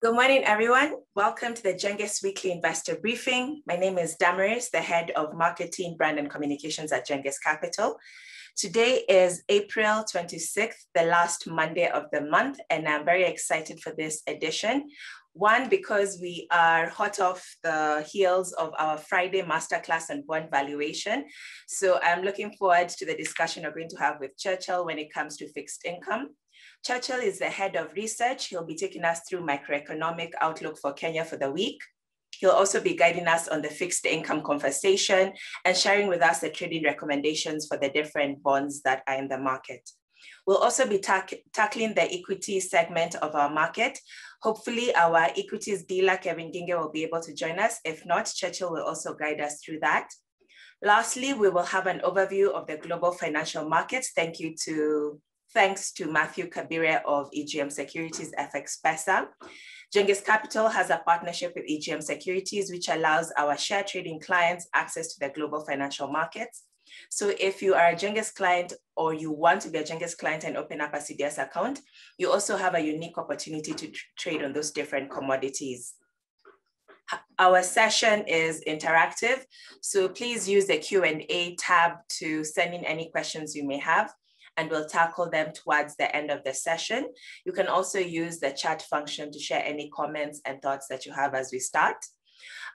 Good morning, everyone. Welcome to the Genghis Weekly Investor Briefing. My name is Damaris, the head of marketing, brand, and communications at Genghis Capital. Today is April 26th, the last Monday of the month, and I'm very excited for this edition. One, because we are hot off the heels of our Friday masterclass on bond valuation. So I'm looking forward to the discussion we're going to have with Churchill when it comes to fixed income. Churchill is the head of research. He'll be taking us through macroeconomic outlook for Kenya for the week. He'll also be guiding us on the fixed income conversation and sharing with us the trading recommendations for the different bonds that are in the market. We'll also be tackling the equity segment of our market. Hopefully our equities dealer, Kevin Ginge, will be able to join us. If not, Churchill will also guide us through that. Lastly, we will have an overview of the global financial markets. Thank you to thanks to Mathew Kabeere of EGM Securities FX Pesa. Genghis Capital has a partnership with EGM Securities, which allows our share trading clients access to the global financial markets. So if you are a Genghis client or you want to be a Genghis client and open up a CDS account, you also have a unique opportunity to tr trade on those different commodities. Our session is interactive, so please use the Q&A tab to send in any questions you may have and we'll tackle them towards the end of the session. You can also use the chat function to share any comments and thoughts that you have as we start.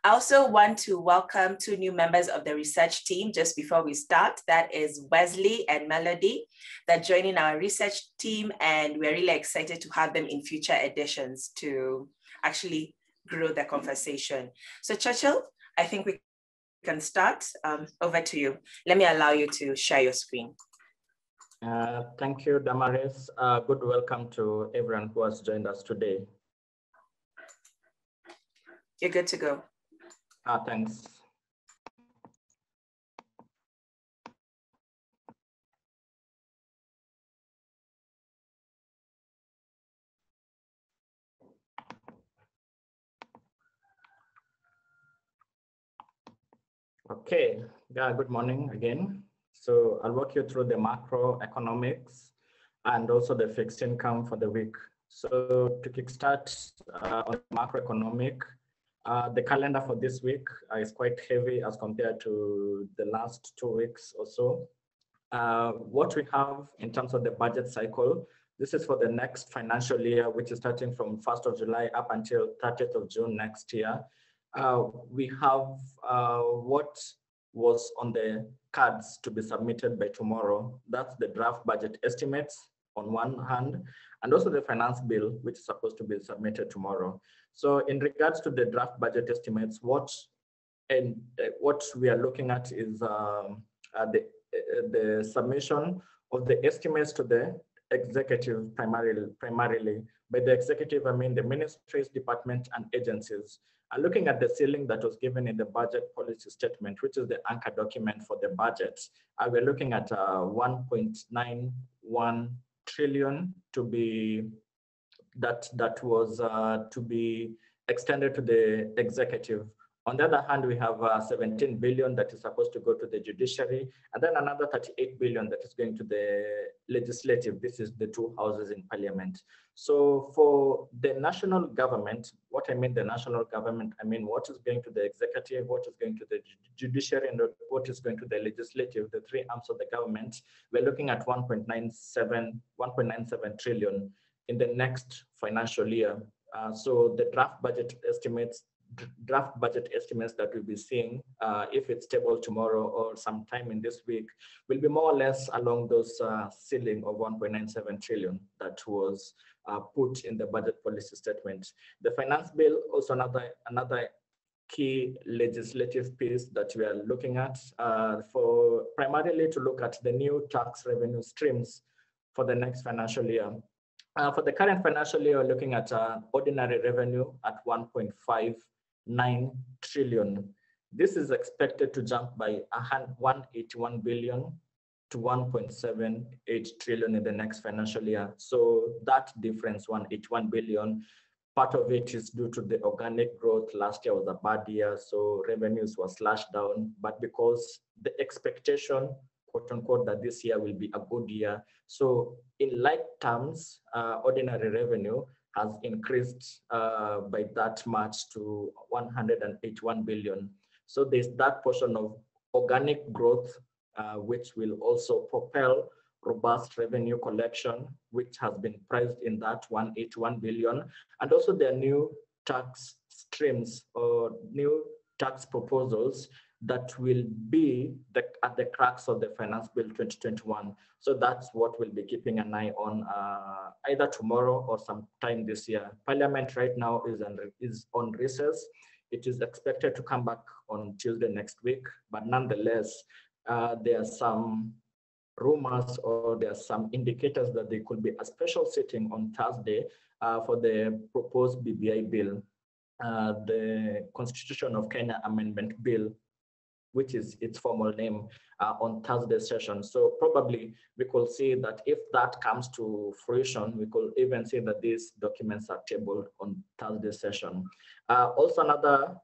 I also want to welcome two new members of the research team just before we start. That is Wesley and Melody. They're joining our research team and we're really excited to have them in future editions to actually grow the conversation. So Churchill, I think we can start. Um, over to you. Let me allow you to share your screen. Uh, thank you, Damaris. Uh, good welcome to everyone who has joined us today. You're good to go. Uh, thanks. Okay, yeah, good morning again. So I'll walk you through the macroeconomics and also the fixed income for the week. So to kickstart uh, on macroeconomic, uh, the calendar for this week uh, is quite heavy as compared to the last two weeks or so. Uh, what we have in terms of the budget cycle, this is for the next financial year, which is starting from 1st of July up until 30th of June next year. Uh, we have uh, what was on the cards to be submitted by tomorrow. That's the draft budget estimates on one hand, and also the finance bill, which is supposed to be submitted tomorrow. So in regards to the draft budget estimates, what and uh, what we are looking at is um, uh, the, uh, the submission of the estimates to the executive primarily, primarily. By the executive, I mean the ministries, department, and agencies. Looking at the ceiling that was given in the budget policy statement, which is the anchor document for the budget, uh, we're looking at uh, 1.91 trillion to be that that was uh, to be extended to the executive on the other hand, we have uh, 17 billion that is supposed to go to the judiciary, and then another 38 billion that is going to the legislative. This is the two houses in parliament. So for the national government, what I mean the national government, I mean what is going to the executive, what is going to the judiciary, and what is going to the legislative, the three arms of the government, we're looking at 1.97, 1.97 trillion in the next financial year. Uh, so the draft budget estimates draft budget estimates that we'll be seeing, uh, if it's stable tomorrow or sometime in this week, will be more or less along those uh, ceiling of 1.97 trillion that was uh, put in the budget policy statement. The finance bill, also another, another key legislative piece that we are looking at uh, for primarily to look at the new tax revenue streams for the next financial year. Uh, for the current financial year, we're looking at uh, ordinary revenue at 1.5 9 trillion. This is expected to jump by 181 billion to 1.78 trillion in the next financial year. So that difference, 181 billion, part of it is due to the organic growth. Last year was a bad year, so revenues were slashed down. But because the expectation, quote unquote, that this year will be a good year. So in like terms, uh, ordinary revenue has increased uh, by that much to 181 billion. So there's that portion of organic growth, uh, which will also propel robust revenue collection, which has been priced in that 181 billion. And also there are new tax streams or new tax proposals that will be the, at the cracks of the Finance Bill 2021. So that's what we'll be keeping an eye on uh, either tomorrow or sometime this year. Parliament right now is on, is on recess. It is expected to come back on Tuesday next week, but nonetheless, uh, there are some rumors or there are some indicators that there could be a special sitting on Thursday uh, for the proposed BBI bill, uh, the Constitution of Kenya Amendment Bill which is its formal name, uh, on Thursday session. So probably we could see that if that comes to fruition, we could even see that these documents are tabled on Thursday session. Uh, also another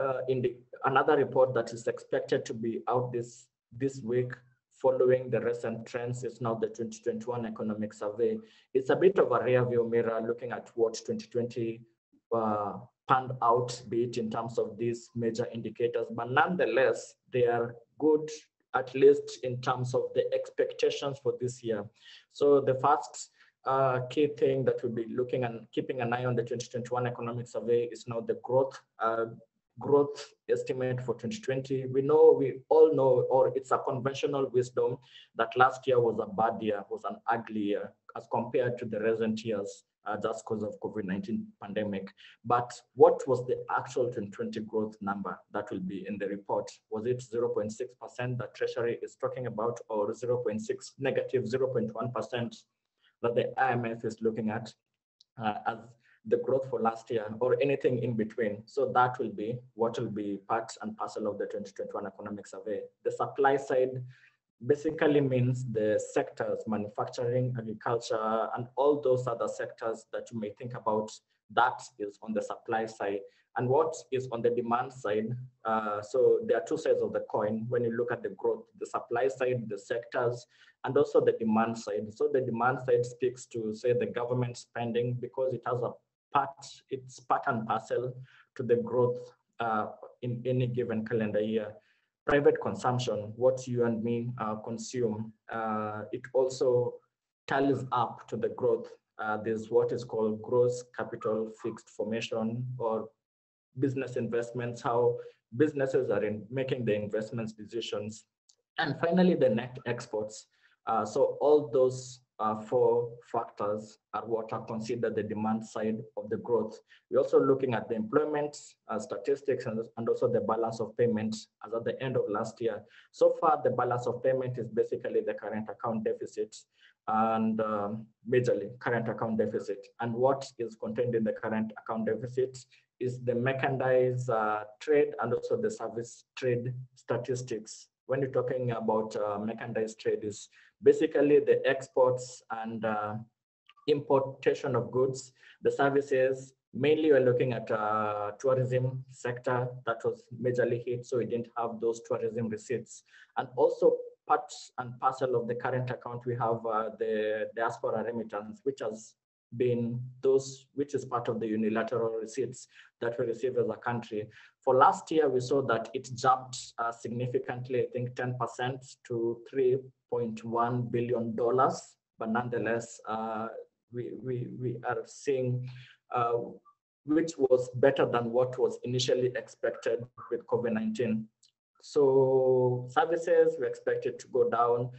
uh, in the, another report that is expected to be out this this week following the recent trends is now the 2021 economic survey. It's a bit of a rear view mirror looking at what 2020 uh, panned out, be it in terms of these major indicators, but nonetheless, they are good, at least in terms of the expectations for this year. So the first uh, key thing that we'll be looking and keeping an eye on the 2021 economic survey is now the growth uh, growth estimate for 2020. We know, we all know, or it's a conventional wisdom that last year was a bad year, was an ugly year as compared to the recent years uh, just because of COVID-19 pandemic. But what was the actual 2020 growth number that will be in the report? Was it 0.6% that Treasury is talking about or 0.6 negative 0.1 that the IMF is looking at uh, as the growth for last year or anything in between. So that will be what will be part and parcel of the 2021 economic survey. The supply side basically means the sectors, manufacturing, agriculture, and all those other sectors that you may think about, that is on the supply side. And what is on the demand side, uh, so there are two sides of the coin when you look at the growth, the supply side, the sectors, and also the demand side. So the demand side speaks to, say, the government spending because it has a part, it's part and parcel to the growth uh, in any given calendar year private consumption, what you and me uh, consume, uh, it also tallies up to the growth. Uh, there's what is called gross capital fixed formation or business investments, how businesses are in making the investments decisions. And finally, the net exports. Uh, so all those uh, four factors are what are considered the demand side of the growth. We're also looking at the employment uh, statistics and, and also the balance of payment as at the end of last year. So far, the balance of payment is basically the current account deficit and um, majorly current account deficit. And what is contained in the current account deficit is the mechanized uh, trade and also the service trade statistics. When you're talking about uh, merchandise trade is basically the exports and uh, importation of goods, the services, mainly we're looking at uh, tourism sector that was majorly hit, so we didn't have those tourism receipts. And also parts and parcel of the current account, we have uh, the diaspora remittance, which has been those, which is part of the unilateral receipts that we receive as a country. For last year, we saw that it jumped uh, significantly, I think 10% to 3.1 billion dollars. But nonetheless, uh, we, we, we are seeing uh, which was better than what was initially expected with COVID-19. So services, we expected to go down.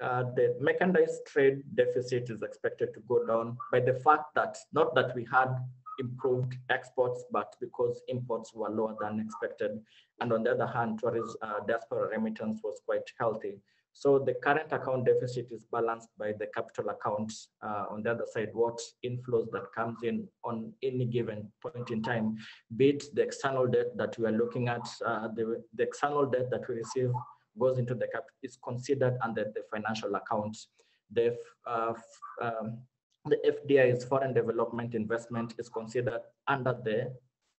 Uh, the merchandise trade deficit is expected to go down by the fact that not that we had improved exports, but because imports were lower than expected. And on the other hand, tourist uh, diaspora remittance was quite healthy. So the current account deficit is balanced by the capital account. Uh, on the other side, what inflows that comes in on any given point in time, be it the external debt that we are looking at, uh, the, the external debt that we receive goes into the cap is considered under the financial account. The, uh, um, the FDI is foreign development investment is considered under the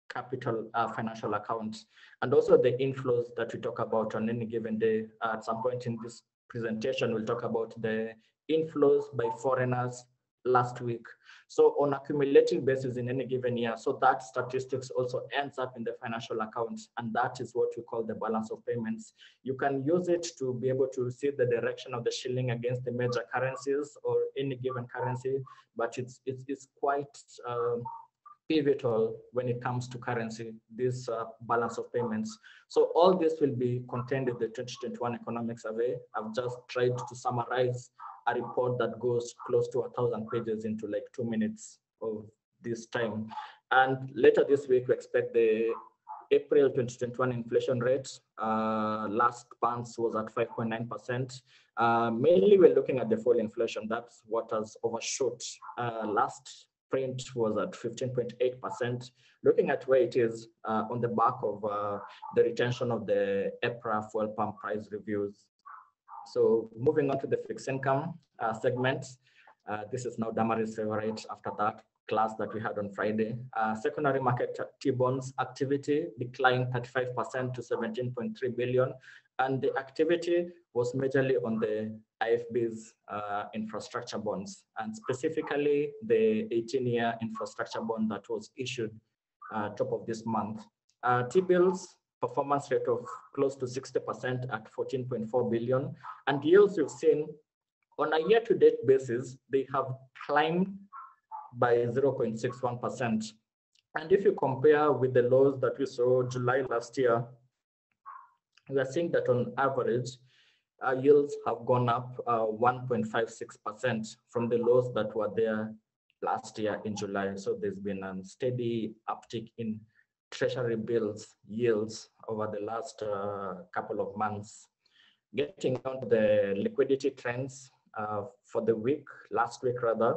capital uh, financial account. And also the inflows that we talk about on any given day. At some point in this presentation, we'll talk about the inflows by foreigners last week. So on accumulating basis in any given year, so that statistics also ends up in the financial accounts, and that is what we call the balance of payments. You can use it to be able to see the direction of the shilling against the major currencies or any given currency, but it's it's, it's quite um, pivotal when it comes to currency, this uh, balance of payments. So all this will be contained in the 2021 economic survey. I've just tried to summarize a report that goes close to a thousand pages into like two minutes of this time. And later this week, we expect the April 2021 inflation rate. Uh, last month was at 5.9%. Uh, mainly, we're looking at the full inflation. That's what has overshot. Uh, last print was at 15.8%. Looking at where it is uh, on the back of uh, the retention of the EPRA fuel pump price reviews so moving on to the fixed income uh, segment, uh, this is now Damaris' favorite after that class that we had on Friday. Uh, secondary market T-bonds activity declined 35% to 17.3 billion. And the activity was majorly on the IFB's uh, infrastructure bonds, and specifically the 18-year infrastructure bond that was issued uh, top of this month. Uh, T-bills performance rate of close to 60% at 14.4 billion. And yields you've seen on a year-to-date basis, they have climbed by 0.61%. And if you compare with the lows that we saw July last year, we are seeing that on average, our yields have gone up 1.56% uh, from the lows that were there last year in July. So there's been a steady uptick in treasury bills yields over the last uh, couple of months. Getting down to the liquidity trends uh, for the week, last week rather,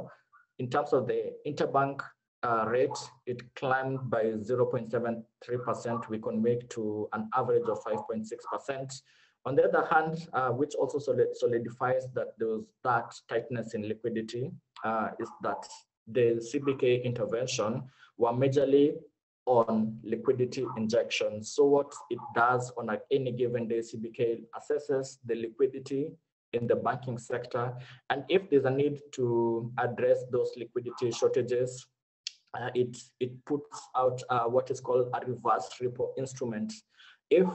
in terms of the interbank uh, rate, it climbed by 0.73% week on week to an average of 5.6%. On the other hand, uh, which also solidifies that there was that tightness in liquidity, uh, is that the CBK intervention were majorly on liquidity injection. So what it does on any given day, CBK assesses the liquidity in the banking sector. And if there's a need to address those liquidity shortages, uh, it, it puts out uh, what is called a reverse repo instrument. If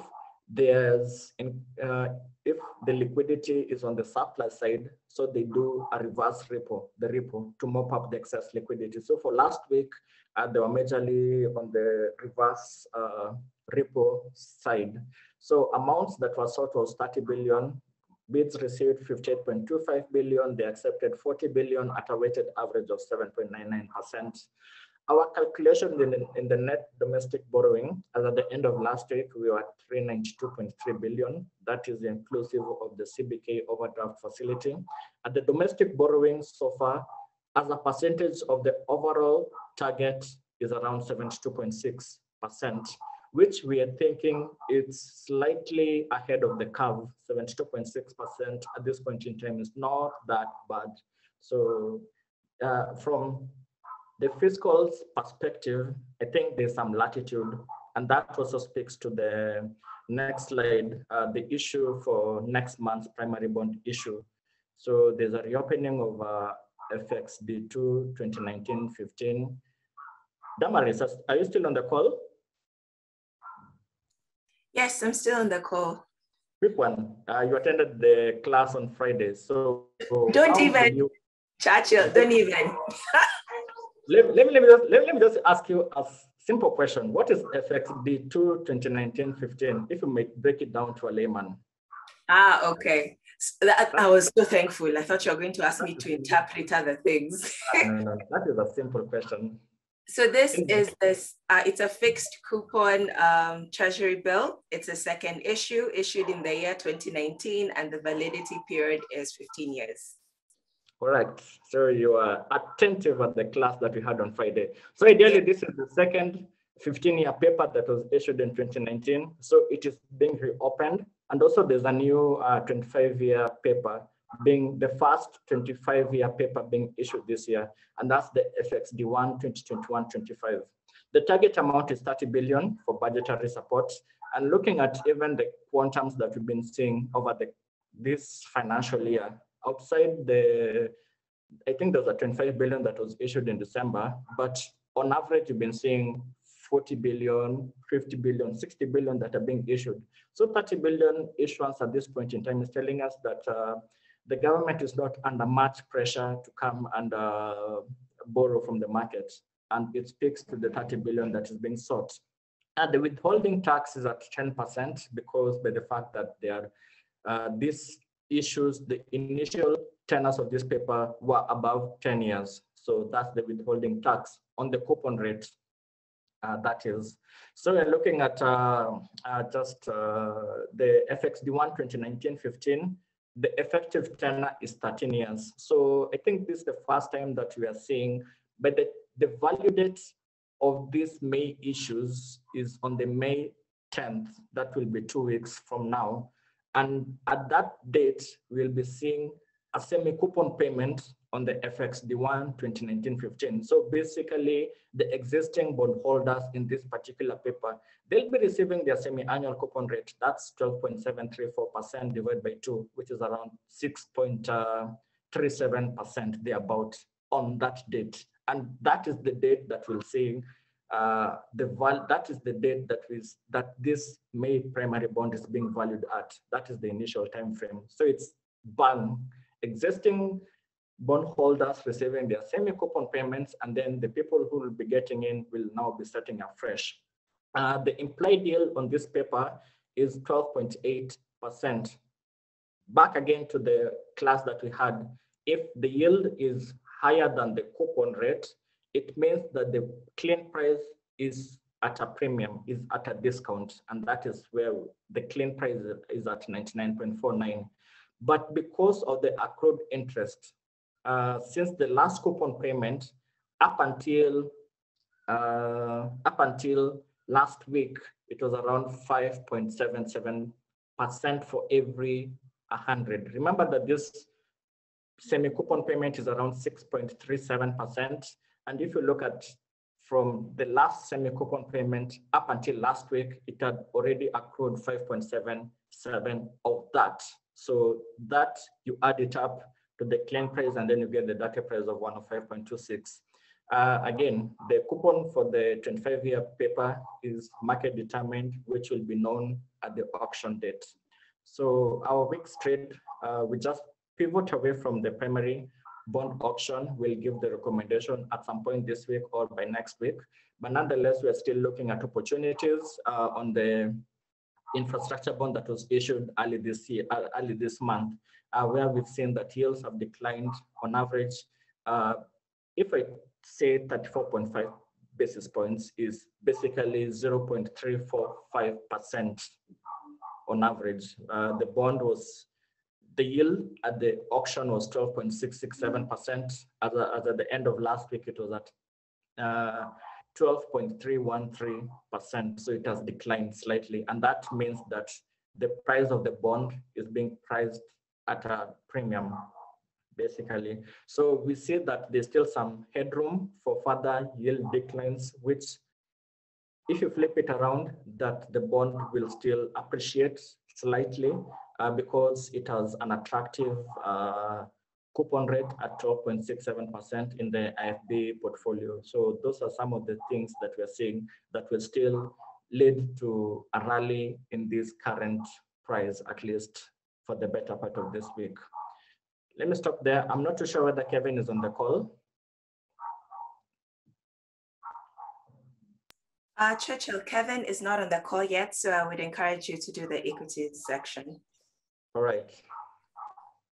there's in, uh, if the liquidity is on the surplus side, so they do a reverse repo, the repo to mop up the excess liquidity. So for last week, uh, they were majorly on the reverse uh, repo side. So amounts that were sought was 30 billion, bids received 58.25 billion, they accepted 40 billion at a weighted average of 7.99%. Our calculation in, in the net domestic borrowing, as at the end of last week, we were at 392.3 billion. That is inclusive of the CBK overdraft facility. And the domestic borrowing so far, as a percentage of the overall target is around 72.6%, which we are thinking is slightly ahead of the curve. 72.6% at this point in time is not that bad. So uh, from the fiscal perspective, I think there's some latitude, and that also speaks to the next slide, uh, the issue for next month's primary bond issue. So there's a reopening of uh, FXD2 2019-15. Damaris, are you still on the call? Yes, I'm still on the call. Quick one. Uh, you attended the class on Friday, so, so don't even, you... Churchill, don't even. Let, let, me, let, me just, let, let me just ask you a simple question. What is FXD2 2019-15, if you may break it down to a layman? Ah, okay. So that, I was so thankful. I thought you were going to ask me to interpret other things. no, no, that is a simple question. So this is this, uh, it's a fixed coupon um, treasury bill. It's a second issue issued in the year 2019 and the validity period is 15 years. Correct. So you are attentive at the class that we had on Friday. So ideally, this is the second 15-year paper that was issued in 2019. So it is being reopened. And also there's a new 25-year uh, paper being the first 25-year paper being issued this year. And that's the FXD1 2021-25. The target amount is 30 billion for budgetary support. And looking at even the quantums that we've been seeing over the, this financial year, outside the I think there's a 25 billion that was issued in December, but on average, you've been seeing 40 billion, 50 billion, 60 billion that are being issued. So 30 billion issuance at this point in time is telling us that uh, the government is not under much pressure to come and uh, borrow from the market. And it speaks to the 30 billion that is being sought. And the withholding tax is at 10% because by the fact that they are, uh, these issues, the initial tenors of this paper were above 10 years. So that's the withholding tax on the coupon rate uh, that is. So we're looking at uh, uh, just uh, the FXD1 2019-15. The effective tenor is 13 years. So I think this is the first time that we are seeing, but the, the value date of these May issues is on the May 10th. That will be two weeks from now. And at that date, we'll be seeing a semi-coupon payment on the FXD1 2019-15. So basically, the existing bondholders in this particular paper, they'll be receiving their semi-annual coupon rate. That's 12.734% divided by two, which is around 6.37% uh, thereabout on that date. And that is the date that we'll see uh, the val that is the date that is that this May primary bond is being valued at. That is the initial time frame. So it's bang existing bondholders receiving their semi-coupon payments, and then the people who will be getting in will now be starting afresh. Uh, the implied yield on this paper is 12.8%. Back again to the class that we had, if the yield is higher than the coupon rate, it means that the clean price is at a premium, is at a discount, and that is where the clean price is at 99.49. But because of the accrued interest, uh, since the last coupon payment up until uh, up until last week, it was around 5.77% for every 100. Remember that this semi-coupon payment is around 6.37%. And if you look at from the last semi-coupon payment up until last week, it had already accrued 5.77 of that. So that you add it up to the clean price and then you get the dirty price of 105.26. Uh, again, the coupon for the 25 year paper is market determined, which will be known at the auction date. So our week's trade, uh, we just pivot away from the primary bond auction. We'll give the recommendation at some point this week or by next week. But nonetheless, we're still looking at opportunities uh, on the infrastructure bond that was issued early this year, uh, early this month, uh, where we've seen that yields have declined on average. Uh, if I say 34.5 basis points is basically 0.345% on average. Uh, the bond was, the yield at the auction was 12.667%. As, as at the end of last week, it was at uh, 12.313%. So it has declined slightly. And that means that the price of the bond is being priced at a premium, basically. So we see that there's still some headroom for further yield declines, which if you flip it around, that the bond will still appreciate slightly uh, because it has an attractive uh, coupon rate at 12.67% in the IFB portfolio. So those are some of the things that we're seeing that will still lead to a rally in this current price, at least for the better part of this week. Let me stop there. I'm not too sure whether Kevin is on the call. Uh, Churchill, Kevin is not on the call yet, so I would encourage you to do the equities section. All right.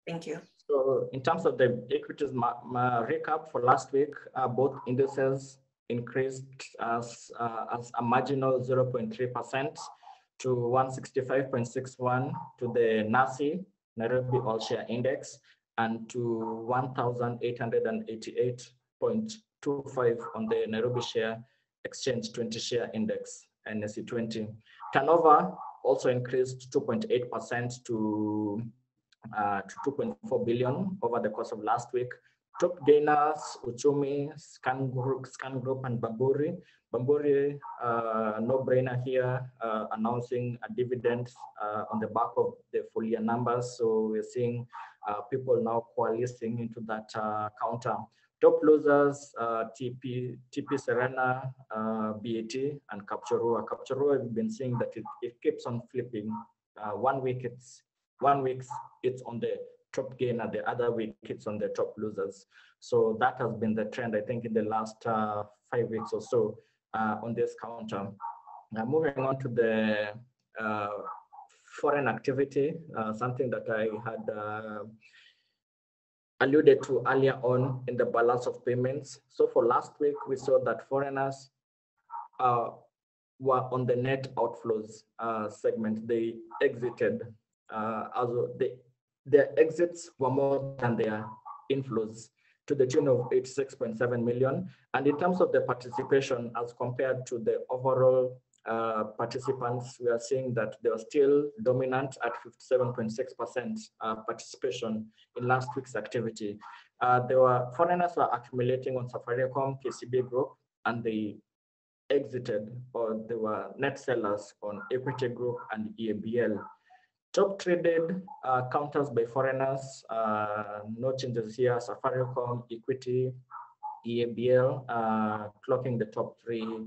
Thank you. So in terms of the equities recap for last week, uh, both indices increased as, uh, as a marginal 0.3% to 165.61 to the NASI, Nairobi All Share Index, and to 1,888.25 on the Nairobi Share Exchange 20 Share Index, NSE 20. Turnover also increased 2.8% to uh, to 2.4 billion over the course of last week. top gainers, Uchumi, Scan Group, Scan Group and Bamburi. Bamburi, uh, no-brainer here, uh, announcing a dividend uh, on the back of the full year numbers. So we're seeing uh, people now coalescing into that uh, counter. Top losers, uh, TP, TPS Serena, BAT, and Kapchorua. Kapchorua, we've been seeing that it, it keeps on flipping. one week it's one week it's on the top gainer, the other week it's on the top losers. So that has been the trend, I think, in the last uh, five weeks or so uh, on this counter. Now moving on to the uh, foreign activity, uh, something that I had uh, alluded to earlier on in the balance of payments. So for last week, we saw that foreigners uh, were on the net outflows segment. They exited, as they their exits were more than their inflows to the tune of 86.7 million. And in terms of the participation as compared to the overall uh, participants, we are seeing that they were still dominant at 57.6% uh, participation in last week's activity. Uh, there were foreigners were accumulating on Safaricom, KCB Group, and they exited or they were net sellers on Equity Group and EABL. Top traded uh, counters by foreigners, uh, no changes here, Safaricom, Equity, EABL, clocking the top three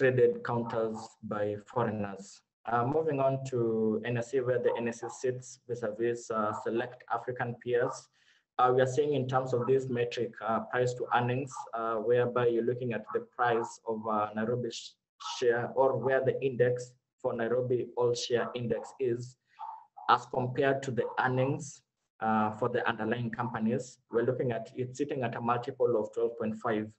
traded counters by foreigners. Uh, moving on to NSE, where the NSE sits vis-a-vis uh, select African peers. Uh, we are seeing in terms of this metric, price to earnings, whereby you're looking at the price of Nairobi share or where the index for Nairobi All Share Index is as compared to the earnings uh, for the underlying companies. We're looking at it sitting at a multiple of 12.5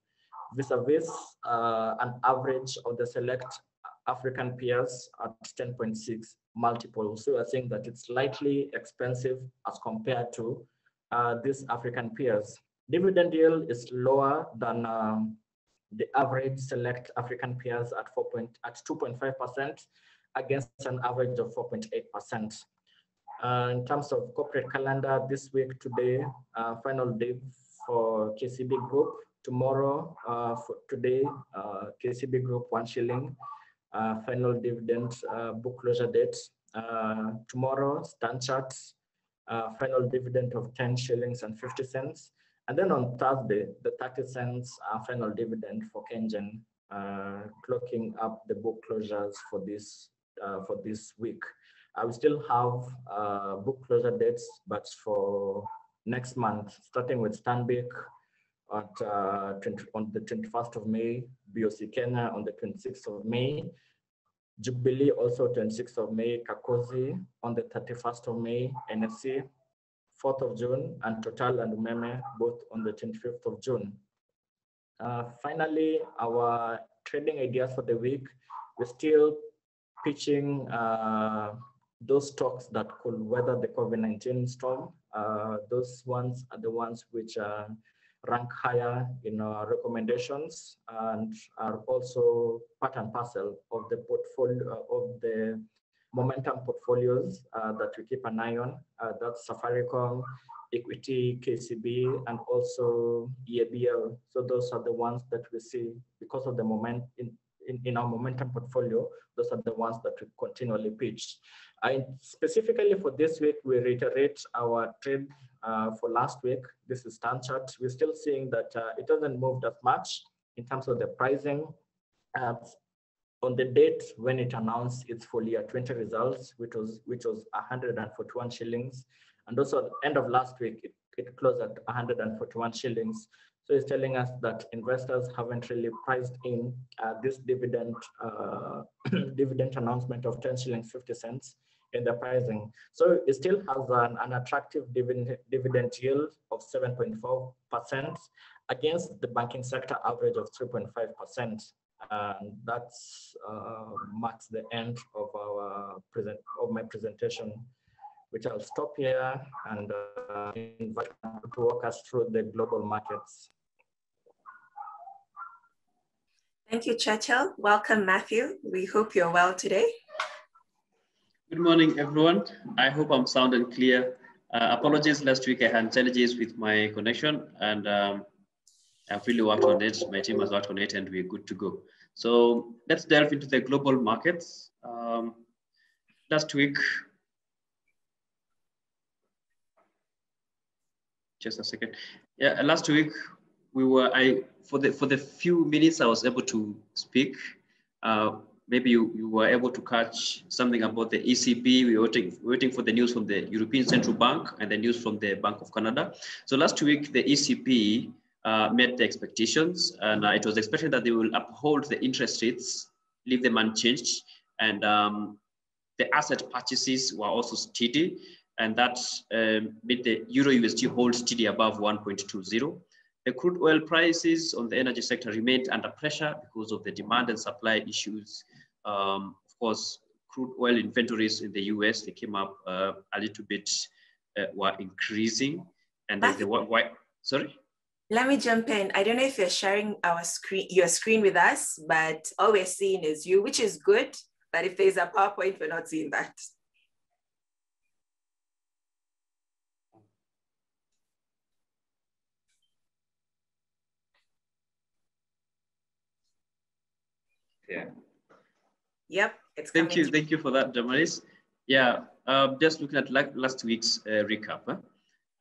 vis-a-vis uh, an average of the select African peers at 10.6 multiple. So I think that it's slightly expensive as compared to uh, these African peers. Dividend yield is lower than um, the average select African peers at 4 point, at 2.5% against an average of 4.8%. Uh, in terms of corporate calendar, this week today, uh, final day for KCB Group. Tomorrow, uh, for today, uh, KCB Group one shilling. Uh, final dividend uh, book closure date. tomorrow, Stanchart, final dividend of 10 shillings and 50 cents. And then on Thursday, the 30 cents final dividend for KenGen, clocking up the book closures for this for this week. I will still have uh, book closure dates, but for next month, starting with Stanbic at uh, 20, on the 21st of May, BOC Kenya on the 26th of May, Jubilee also 26th of May, Kakuzi on the 31st of May, NSE 4th of June, and Total and Umeme both on the 25th of June. Uh, finally, our trading ideas for the week, we're still pitching uh, those stocks that could weather the COVID-19 storm, uh, those ones are the ones which uh, rank higher in our recommendations and are also part and parcel of the portfolio uh, of the momentum portfolios uh, that we keep an eye on. Uh, that's Safaricom, Equity, KCB, and also EABL. So those are the ones that we see because of the moment in, in, in our momentum portfolio, those are the ones that we continually pitch. And specifically for this week, we reiterate our trade uh, for last week. This is Stanchart. We're still seeing that uh, it doesn't move that much in terms of the pricing. Uh, on the date when it announced its full year 20 results, which was which was 141 shillings, and also at the end of last week, it, it closed at 141 shillings. So it's telling us that investors haven't really priced in uh, this dividend uh, dividend announcement of 10 shillings 50 cents in the pricing. So it still has an, an attractive dividend, dividend yield of 7.4% against the banking sector average of 3.5%. And that uh, marks the end of our present of my presentation, which I'll stop here and uh, invite to walk us through the global markets. Thank you, Churchill. Welcome, Mathew. We hope you're well today. Good morning, everyone. I hope I'm sound and clear. Uh, apologies, last week I had challenges with my connection and um, I've really worked on it. My team has worked on it and we're good to go. So let's delve into the global markets. Um, last week, just a second. Yeah, last week we were, I for the for the few minutes I was able to speak, uh, maybe you, you were able to catch something about the ECB. We were waiting, waiting for the news from the European Central Bank and the news from the Bank of Canada. So last week, the ECB uh, met the expectations and uh, it was expected that they will uphold the interest rates, leave them unchanged. And um, the asset purchases were also steady and that um, made the Euro USD hold steady above 1.20. The crude oil prices on the energy sector remained under pressure because of the demand and supply issues. Um, of course, crude oil inventories in the US, they came up uh, a little bit, uh, were increasing. And then the white, sorry? Let me jump in. I don't know if you're sharing our screen, your screen with us, but all we're seeing is you, which is good. But if there's a PowerPoint, we're not seeing that. Yeah. Yep, it's Thank you, thank you for that, Damaris. Yeah, uh, just looking at last week's uh, recap. Huh?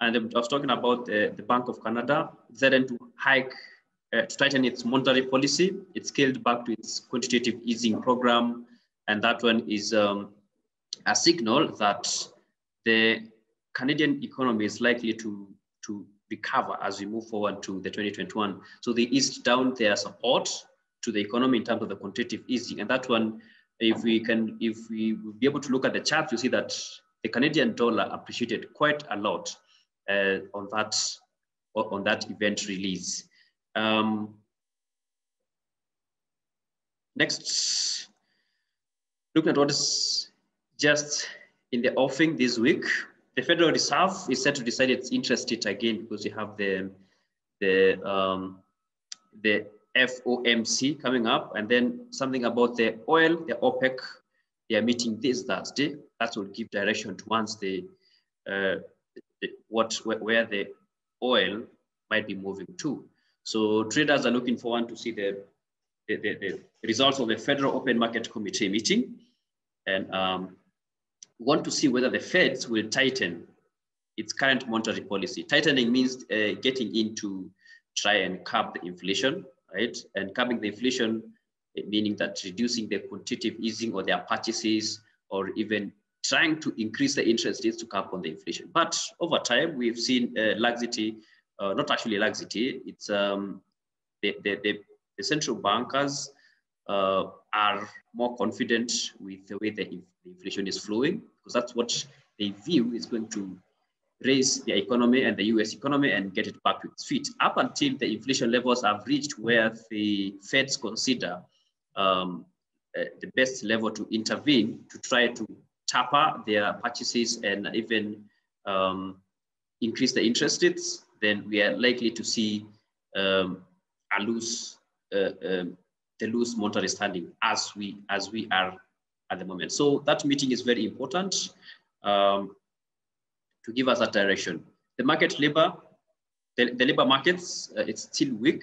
And I was talking about uh, the Bank of Canada threatened to hike, uh, to tighten its monetary policy. It scaled back to its quantitative easing program. And that one is um, a signal that the Canadian economy is likely to, to recover as we move forward to the 2021. So they eased down their support to the economy in terms of the quantitative easing. And that one, if we can, if we be able to look at the chart, you see that the Canadian dollar appreciated quite a lot uh, on that on that event release. Um, next, looking at what is just in the offing this week, the Federal Reserve is set to decide its interest rate again because you have the the um, the FOMC coming up, and then something about the oil, the OPEC, they are meeting this Thursday. That will give direction to once the, uh, the what where the oil might be moving to. So traders are looking forward to see the, the, the, the results of the Federal Open Market Committee meeting, and um, want to see whether the Feds will tighten its current monetary policy. Tightening means uh, getting into try and curb the inflation right? And curbing the inflation, meaning that reducing the quantitative easing or their purchases or even trying to increase the interest rates to curb on the inflation. But over time, we've seen uh, laxity, uh, not actually laxity, it's um, the, the, the, the, central bankers uh, are more confident with the way the inflation is flowing, because that's what they view is going to raise the economy and the US economy and get it back to its feet. Up until the inflation levels have reached where the Feds consider um, uh, the best level to intervene to try to taper their purchases and even um, increase the interest rates, then we are likely to see um, a loose, uh, um, the loose monetary standing as we as we are at the moment. So that meeting is very important. Um, to give us that direction. The market labor, the, the labor markets, uh, it's still weak.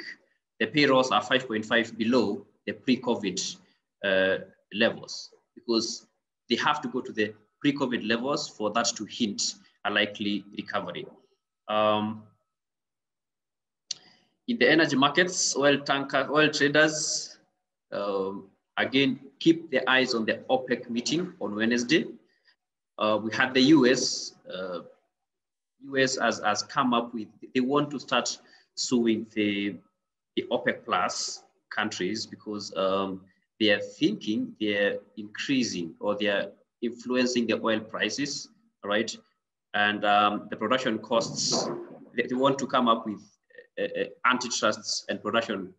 The payrolls are 5.5 below the pre-COVID uh, levels because they have to go to the pre-COVID levels for that to hint a likely recovery. Um, in the energy markets, oil tanker, oil traders, um, again, keep their eyes on the OPEC meeting on Wednesday. Uh, we had the US, uh, US has, has come up with, they want to start suing the, the OPEC plus countries because um, they are thinking they're increasing or they're influencing the oil prices, right? And um, the production costs, they, want to come up with uh, uh, antitrusts and production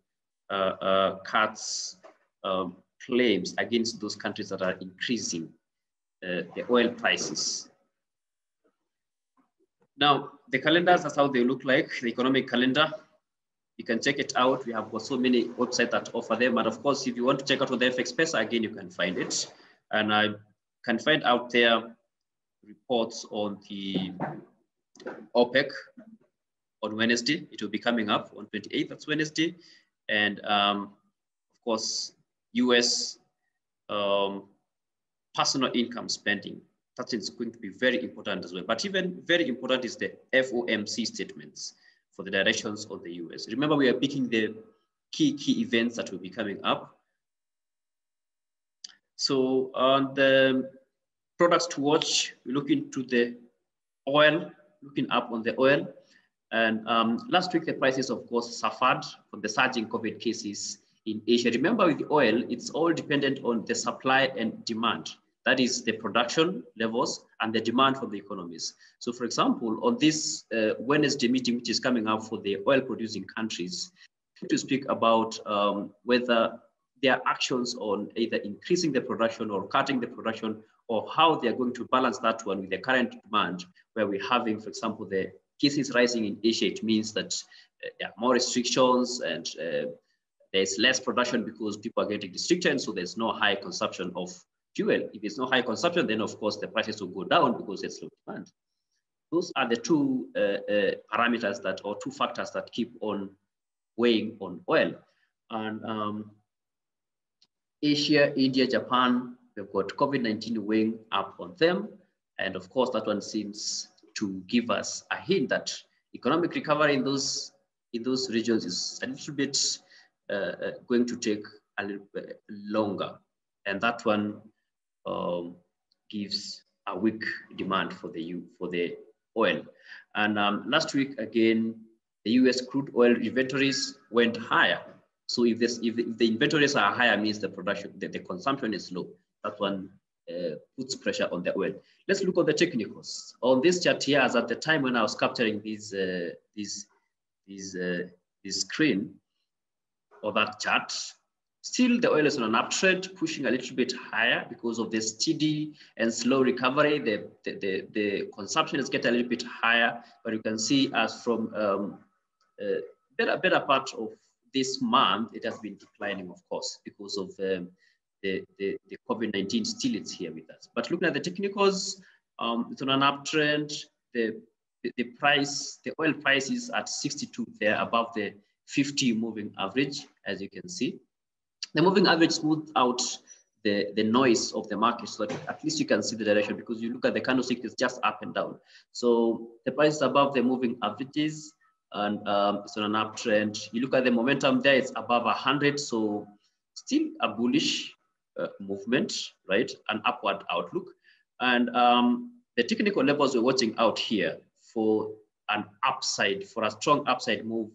uh, uh cuts um, claims against those countries that are increasing uh, the oil prices. Now, the calendars, that's how they look like, the economic calendar. You can check it out. We have got so many websites that offer them. And of course, if you want to check out the FX Pesa, again, you can find it. And I can find out there reports on the OPEC on Wednesday. It will be coming up on 28th, that's Wednesday. And um, of course, US um, personal income spending. That is going to be very important as well. But even very important is the FOMC statements for the directions of the US. Remember, we are picking the key, key events that will be coming up. So on the products to watch, we look into the oil, looking up on the oil. And um, last week, the prices, of course, suffered from the surging COVID cases in Asia. Remember, with oil, it's all dependent on the supply and demand. That is the production levels and the demand for the economies. So for example, on this uh, Wednesday meeting, which is coming up for the oil producing countries, to speak about um, whether their actions on either increasing the production or cutting the production or how they are going to balance that one with the current demand, where we're having, for example, the cases rising in Asia, it means that uh, there are more restrictions and uh, there's less production because people are getting restricted, so there's no high consumption of fuel. If it's no high consumption, then of course the prices will go down because there's low demand. Those are the two uh, uh, parameters that, or two factors that keep on weighing on oil. And um, Asia, India, Japan, we've got COVID-19 weighing up on them. And of course, that one seems to give us a hint that economic recovery in those in those regions is a little bit uh, uh going to take a little bit longer. And that one um, gives a weak demand for the for the oil. And um, last week again, the U.S. crude oil inventories went higher. So if this if the, if the inventories are higher, means the production the, the consumption is low. That one uh, puts pressure on the oil. Let's look at the technicals. On this chart here, as at the time when I was capturing these uh, these these uh, this screen or that chart, Still, the oil is on an uptrend, pushing a little bit higher because of the steady and slow recovery. The, the, the, the consumption is getting a little bit higher, but you can see as from um, uh, better, better part of this month, it has been declining, of course, because of um, the, the, the COVID-19 still it's here with us. But looking at the technicals, um, it's on an uptrend. The, the, the price, the oil price is at 62 there above the 50 moving average, as you can see. The moving average smooth out the, the noise of the market so at least you can see the direction because you look at the candlestick, it's just up and down. So the price is above the moving averages and um, it's on an uptrend. You look at the momentum there, it's above 100. So still a bullish uh, movement, right? An upward outlook. And um, the technical levels we're watching out here for an upside, for a strong upside move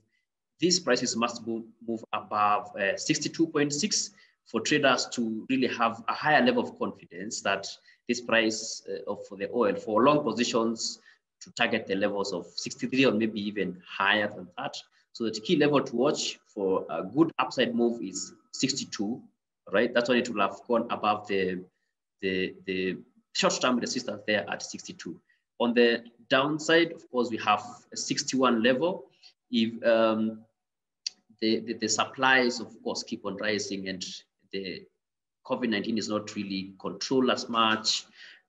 these prices must move, above uh, 62.6 for traders to really have a higher level of confidence that this price uh, of the oil for long positions to target the levels of 63 or maybe even higher than that. So the key level to watch for a good upside move is 62, right? That's when it will have gone above the, the, the short-term resistance there at 62. On the downside, of course, we have a 61 level if um, the, the, the, supplies, of course, keep on rising and the COVID-19 is not really controlled as much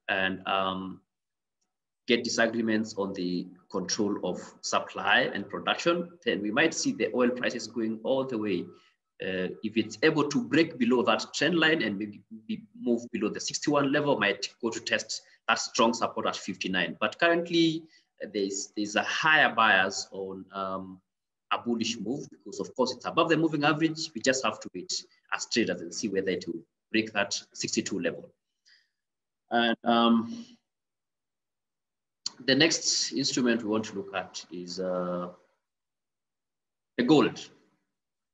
and um, get disagreements on the control of supply and production, then we might see the oil prices going all the way. Uh, if it's able to break below that trend line and maybe move below the 61 level, might go to test that strong support at 59. But currently, there's there's a higher bias on um, a bullish move because of course it's above the moving average. We just have to wait as traders and see whether will break that 62 level. And um, the next instrument we want to look at is uh, the gold.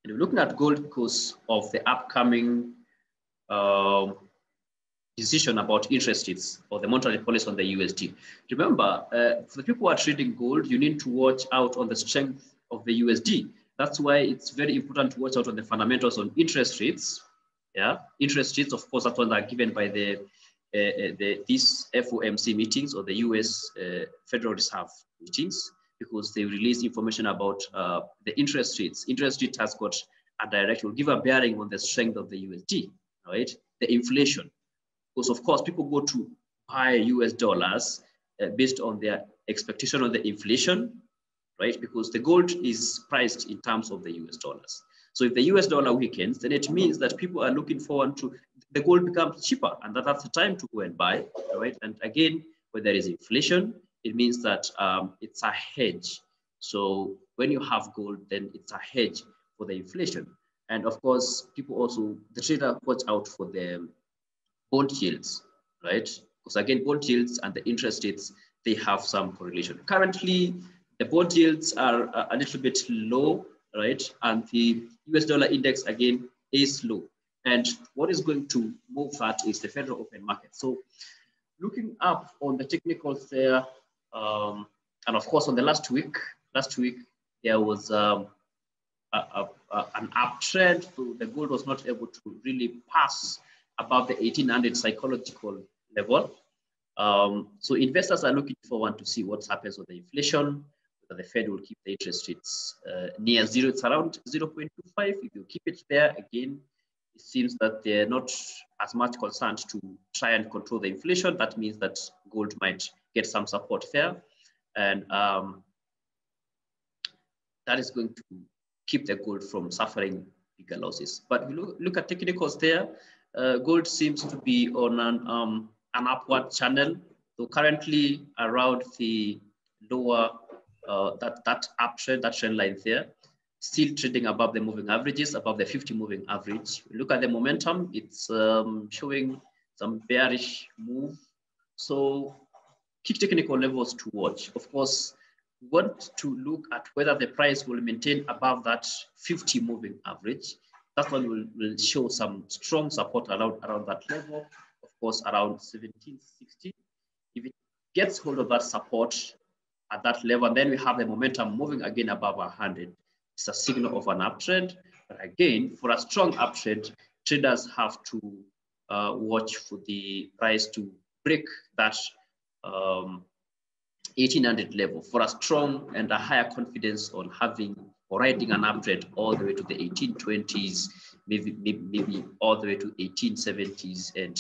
And we're looking at gold because of the upcoming uh, decision about interest rates or the monetary policy on the USD. Remember, uh, for the people who are trading gold, you need to watch out on the strength of the USD. That's why it's very important to watch out on the fundamentals on interest rates. Yeah, interest rates, of course, that one are given by the, uh, uh the these FOMC meetings or the US uh, Federal Reserve meetings because they release information about uh, the interest rates. Interest rate has got a direct, will give a bearing on the strength of the USD, right? The inflation, because of course people go to buy US dollars uh, based on their expectation of the inflation, right? Because the gold is priced in terms of the US dollars. So if the US dollar weakens, then it means that people are looking forward to the gold becomes cheaper and that, that's the time to go and buy, right? And again, when there is inflation, it means that um, it's a hedge. So when you have gold, then it's a hedge for the inflation. And of course, people also, the trader watch out for the bond yields, right? Because again, bond yields and the interest rates, they have some correlation. Currently, the bond yields are a little bit low, right? And the US dollar index again is low. And what is going to move that is the Federal Open Market. So looking up on the technicals there, um, and of course on the last week, last week there was um, a, a, a, an uptrend. So the gold was not able to really pass above the 1800 psychological level. Um, so investors are looking forward to see what happens with the inflation, the Fed will keep the interest rates uh, near zero. It's around 0.25. If you keep it there, again, it seems that they're not as much concerned to try and control the inflation. That means that gold might get some support there. And um, that is going to keep the gold from suffering bigger losses. But look, look at technicals there, uh, gold seems to be on an, um, an upward channel. So currently around the lower, uh, that, that uptrend, that trend line there, still trading above the moving averages, above the 50 moving average. Look at the momentum, it's um, showing some bearish move. So key technical levels to watch. Of course, we want to look at whether the price will maintain above that 50 moving average. That one will, will show some strong support around, around that level, of course, around 1760. If it gets hold of that support at that level, then we have the momentum moving again above 100 it's a signal of an uptrend. But again, for a strong uptrend, traders have to uh, watch for the price to break that um, 1800 level for a strong and a higher confidence on having or riding an uptrend all the way to the 1820s, maybe, maybe, maybe all the way to 1870s and,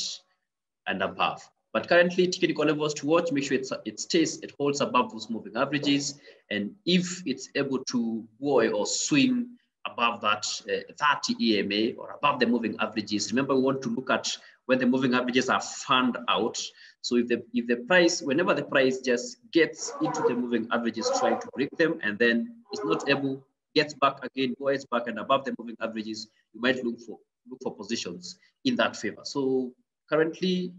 and above. But currently, technical levels to watch, make sure it stays, it holds above those moving averages. And if it's able to buoy or swing above that uh, 30 EMA or above the moving averages, remember we want to look at when the moving averages are fanned out. So if the, if the price, whenever the price just gets into the moving averages, trying to break them, and then it's not able, gets back again, goes back and above the moving averages, you might look for, look for positions in that favor. So currently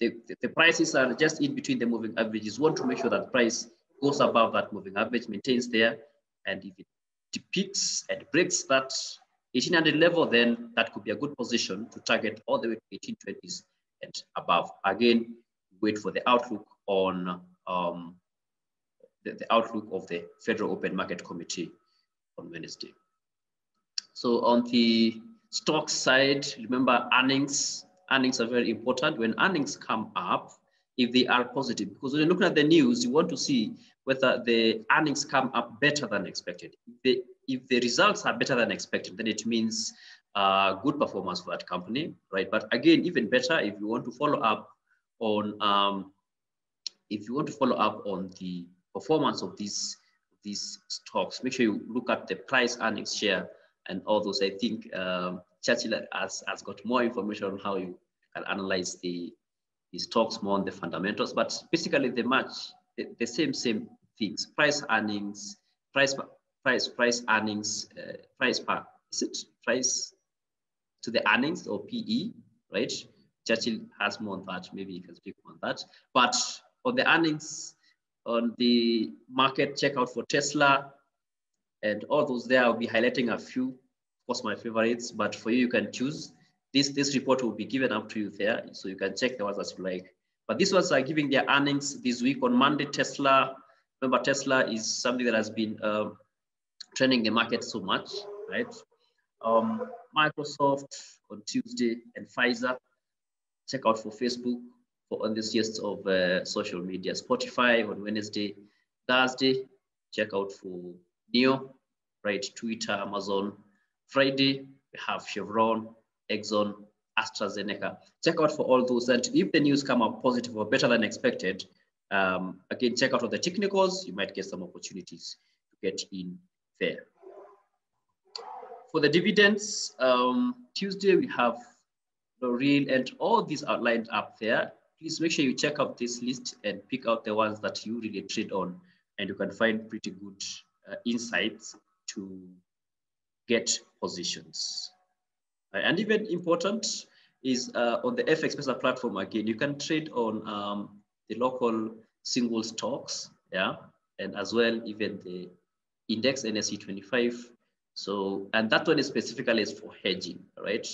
the, the, prices are just in between the moving averages. want to make sure that price goes above that moving average, maintains there. And if it depicts and breaks that 1800 level, then that could be a good position to target all the way to 1820s and above. Again, wait for the outlook on um, the, the outlook of the Federal Open Market Committee on Wednesday. So on the stock side, remember earnings earnings are very important. When earnings come up, if they are positive, because when you're looking at the news, you want to see whether the earnings come up better than expected. If the, if the results are better than expected, then it means uh, good performance for that company, right? But again, even better, if you want to follow up on, um, if you want to follow up on the performance of these these stocks, make sure you look at the price earnings share and all those. I think um, Churchill has, has got more information on how you can analyze the, the stocks more on the fundamentals, but basically they match the, the same, same things, price earnings, price, price, price earnings, uh, price per, is it price to the earnings or PE, right? Churchill has more on that, maybe you can speak on that. But on the earnings, on the market, check out for Tesla and all those there, I'll be highlighting a few course, my favorites, but for you, you can choose. This, this report will be given up to you there, so you can check the ones that you like. But these ones are giving their earnings this week on Monday. Tesla, remember Tesla is something that has been uh, trending the market so much, right? Um, Microsoft on Tuesday and Pfizer. Check out for Facebook for on this list of uh, social media. Spotify on Wednesday, Thursday. Check out for NIO, right? Twitter, Amazon, Friday, we have Chevron, Exxon, AstraZeneca. Check out for all those. And if the news come up positive or better than expected, um, again, check out all the technicals. You might get some opportunities to get in there. For the dividends, um, Tuesday we have the real and all these outlined up there. Please make sure you check out this list and pick out the ones that you really trade on and you can find pretty good uh, insights to get positions. Uh, and even important is uh, on the FX Pesa platform again, you can trade on um, the local single stocks, yeah, and as well even the index NSE 25. So, and that one is specifically is for hedging, right?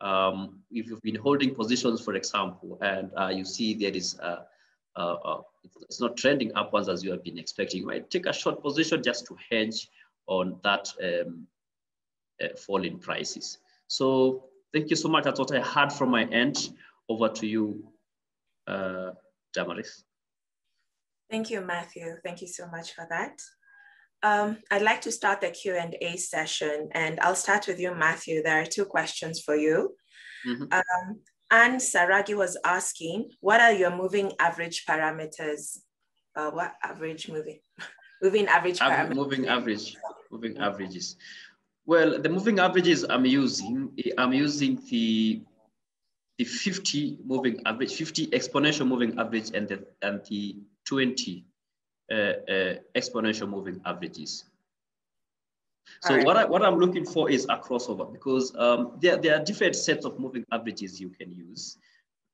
Um, if you've been holding positions, for example, and uh, you see there is a, a, a, it's not trending upwards as you have been expecting, you might take a short position just to hedge on that um, fall in prices. So thank you so much. That's what I had from my end. Over to you, uh, Damaris. Thank you, Mathew. Thank you so much for that. Um, I'd like to start the Q&A session and I'll start with you, Mathew. There are two questions for you. Mm -hmm. um, Anne Saragi was asking, what are your moving average parameters? Uh, what average moving? moving average parameters. Moving average, moving averages. Well, the moving averages I'm using, I'm using the the 50 moving average, 50 exponential moving average and the, and the 20 uh, uh, exponential moving averages. So right. what, I, what I'm looking for is a crossover because um, there, there are different sets of moving averages you can use.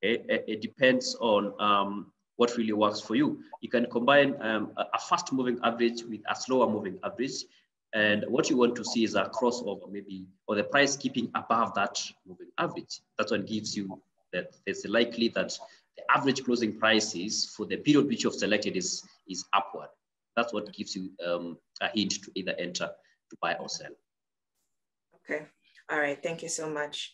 Okay? It, it depends on um, what really works for you. You can combine um, a fast moving average with a slower moving average and what you want to see is a crossover, maybe, or the price keeping above that moving average. That one gives you that a likely that the average closing prices for the period which you've selected is, is upward. That's what gives you um, a hint to either enter to buy or sell. Okay. All right. Thank you so much.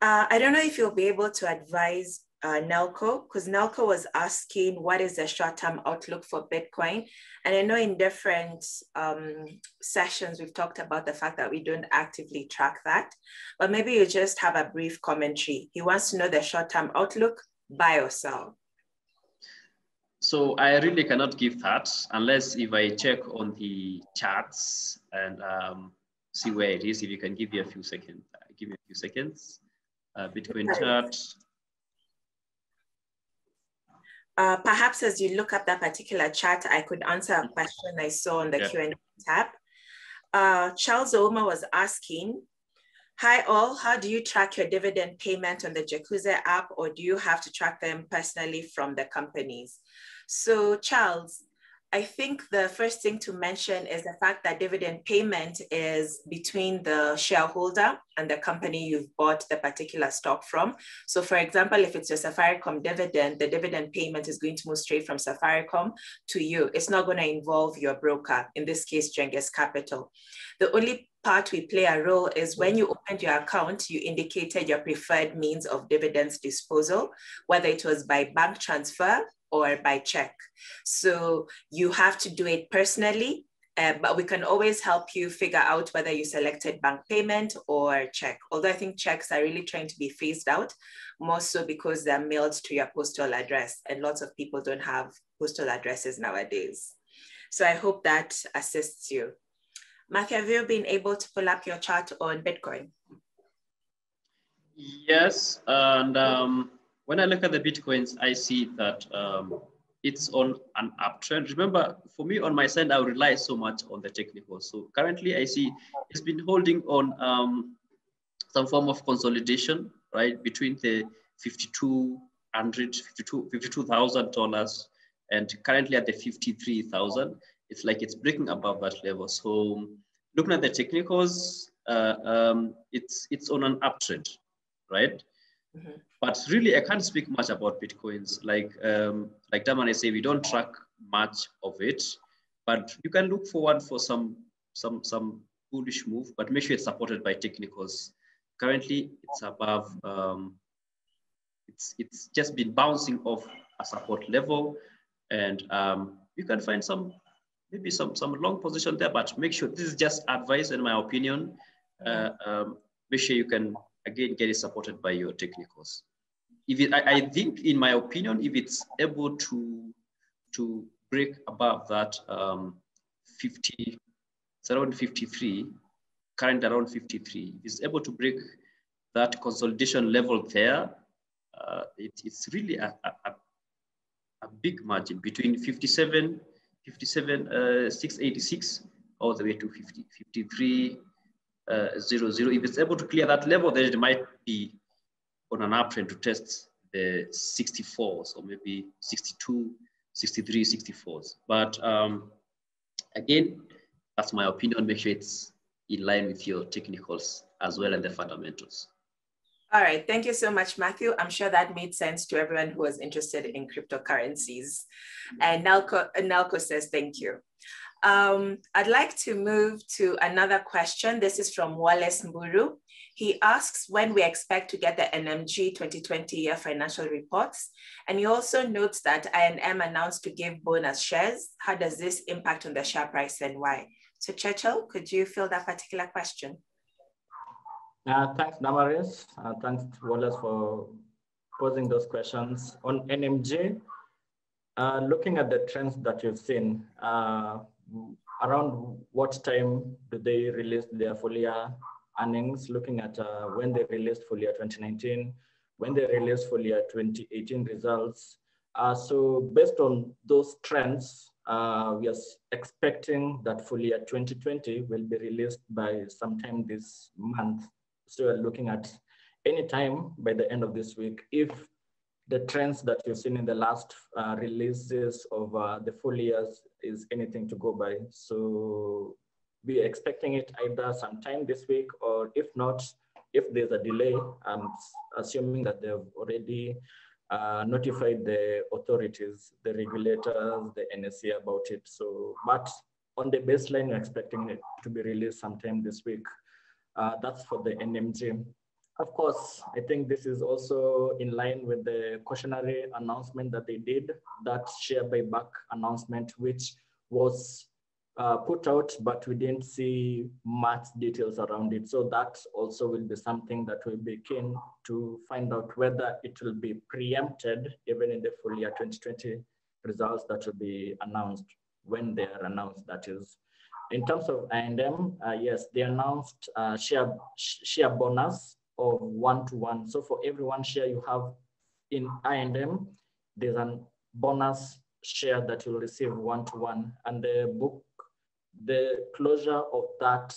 Uh, I don't know if you'll be able to advise uh, Nelco, because Nelco was asking what is the short-term outlook for Bitcoin. And I know in different um, sessions, we've talked about the fact that we don't actively track that, but maybe you just have a brief commentary. He wants to know the short-term outlook, buy or sell. So I really cannot give that unless if I check on the charts and um, see where it is. If you can give me a few seconds, give me a few seconds. Uh, Bitcoin chart. Uh, perhaps as you look up that particular chart, I could answer a question I saw on the yeah. Q&A tab. Uh, Charles Ouma was asking, Hi all, how do you track your dividend payment on the Jacuzzi app or do you have to track them personally from the companies? So Charles, I think the first thing to mention is the fact that dividend payment is between the shareholder and the company you've bought the particular stock from. So for example, if it's your Safaricom dividend, the dividend payment is going to move straight from Safaricom to you. It's not going to involve your broker, in this case, Genghis Capital. The only part we play a role is when you opened your account, you indicated your preferred means of dividends disposal, whether it was by bank transfer or by check. So you have to do it personally, uh, but we can always help you figure out whether you selected bank payment or check. Although I think checks are really trying to be phased out, more so because they're mailed to your postal address, and lots of people don't have postal addresses nowadays. So I hope that assists you. Mathew, have you been able to pull up your chart on Bitcoin? Yes, and um, when I look at the Bitcoins, I see that um, it's on an uptrend. Remember, for me on my side, I rely so much on the technical. So currently I see it's been holding on um, some form of consolidation, right? Between the 5200 $52,000 and currently at the 53,000, it's like it's breaking above that level. So looking at the technicals, uh, um, it's, it's on an uptrend, right? Mm -hmm. But really, I can't speak much about Bitcoins. Like, um, like Damaris say, we don't track much of it, but you can look forward for some, some, some bullish move, but make sure it's supported by technicals. Currently, it's above, um, it's, it's just been bouncing off a support level. And um, you can find some, maybe some, some long position there, but make sure this is just advice in my opinion. Uh, um, make sure you can again get it supported by your technicals. If it, I, I, think, in my opinion, if it's able to to break above that um, 50, it's around 53, current around 53, is able to break that consolidation level there, uh, it, it's really a, a, a, big margin between 57, 57, uh, 686 all the way to 50, 53, uh, 00. If it's able to clear that level, then it might be on an uptrend to test the 64s or maybe 62, 63, 64s. But um, again, that's my opinion. Make sure it's in line with your technicals as well and the fundamentals. All right, thank you so much, Mathew. I'm sure that made sense to everyone who was interested in cryptocurrencies. And Nelco, Nelco says thank you. Um, I'd like to move to another question. This is from Wallace Mburu. He asks when we expect to get the NMG 2020 year financial reports. And he also notes that I&M announced to give bonus shares. How does this impact on the share price and why? So Churchill, could you fill that particular question? Uh, thanks, Damaris. Uh, thanks, Wallace, for posing those questions. On NMG, uh, looking at the trends that you've seen, uh, around what time do they release their full year earnings, looking at uh, when they released full year 2019, when they released full year 2018 results. Uh, so based on those trends, uh, we are expecting that full year 2020 will be released by sometime this month. So we're looking at any time by the end of this week. If the trends that you've seen in the last uh, releases of uh, the full years is anything to go by. So we're expecting it either sometime this week or if not, if there's a delay, I'm assuming that they've already uh, notified the authorities, the regulators, the NSE about it. So, but on the baseline, we're expecting it to be released sometime this week. Uh, that's for the NMG. Of course, I think this is also in line with the cautionary announcement that they did, that share buyback announcement, which was uh, put out, but we didn't see much details around it. So that also will be something that we'll be keen to find out whether it will be preempted even in the full year 2020 results that will be announced when they are announced, that is. In terms of I&M, uh, yes, they announced uh, share, share bonus of one to one. So for every one share you have in I&M, there's a bonus share that you'll receive one to one. And the book the closure of that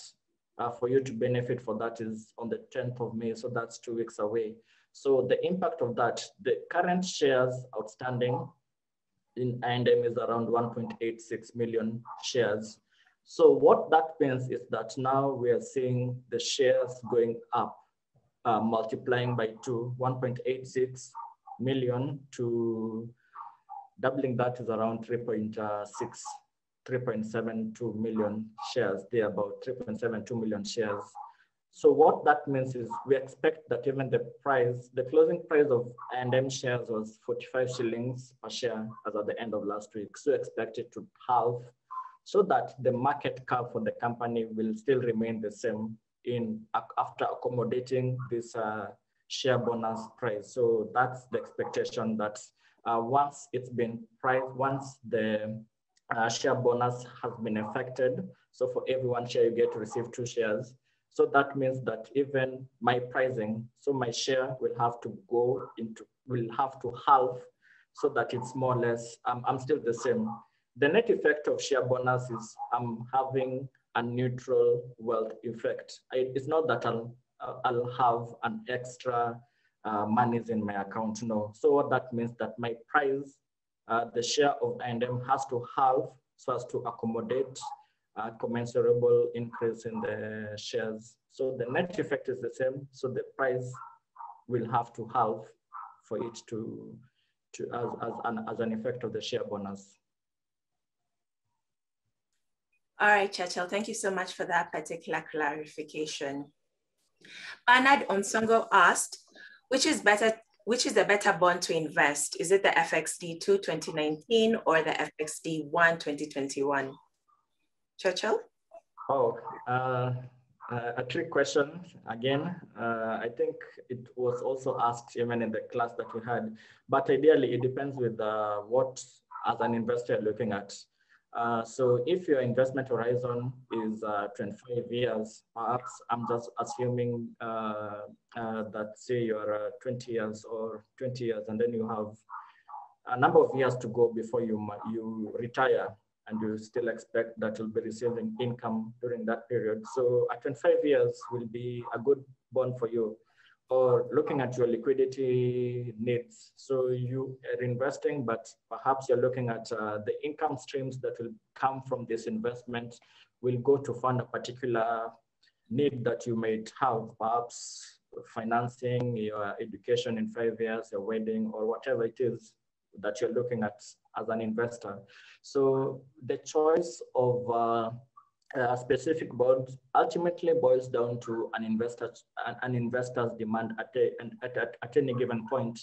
uh, for you to benefit for that is on the 10th of May. So that's two weeks away. So the impact of that, the current shares outstanding in I&M is around 1.86 million shares. So what that means is that now we are seeing the shares going up, uh, multiplying by two, 1.86 million to doubling that is around 3.6 3.72 million shares, they're about 3.72 million shares. So what that means is we expect that even the price, the closing price of I&M shares was 45 shillings per share as at the end of last week. So expect it to halve so that the market cap for the company will still remain the same in after accommodating this uh, share bonus price. So that's the expectation that uh, once it's been priced, once the uh, share bonus has been affected. So for every one share, you get to receive two shares. So that means that even my pricing, so my share will have to go into, will have to halve so that it's more or less, um, I'm still the same. The net effect of share bonus is I'm having a neutral wealth effect. I, it's not that I'll, uh, I'll have an extra uh, monies in my account, no. So what that means that my price uh, the share of I&M has to halve so as to accommodate a commensurable increase in the shares. So the net effect is the same. So the price will have to halve for it to, to as, as, an, as an effect of the share bonus. All right, Churchill, thank you so much for that particular clarification. Bernard Onsongo asked, which is better which is the better bond to invest? Is it the FXD2 2019 or the FXD1 2021? Churchill? Oh, uh, uh, a trick question again. Uh, I think it was also asked even in the class that we had, but ideally it depends with uh, what as an investor looking at. Uh, so if your investment horizon is uh, 25 years, perhaps I'm just assuming uh, uh that say you're uh, 20 years or 20 years, and then you have a number of years to go before you, you retire and you still expect that you'll be receiving income during that period. So at 25 years will be a good bond for you or looking at your liquidity needs. So you are investing, but perhaps you're looking at uh, the income streams that will come from this investment will go to fund a particular need that you might have, perhaps financing your education in five years, your wedding, or whatever it is that you're looking at as an investor. So the choice of uh, a specific bond ultimately boils down to an investor an investor's demand at, a, at, at, at any given point.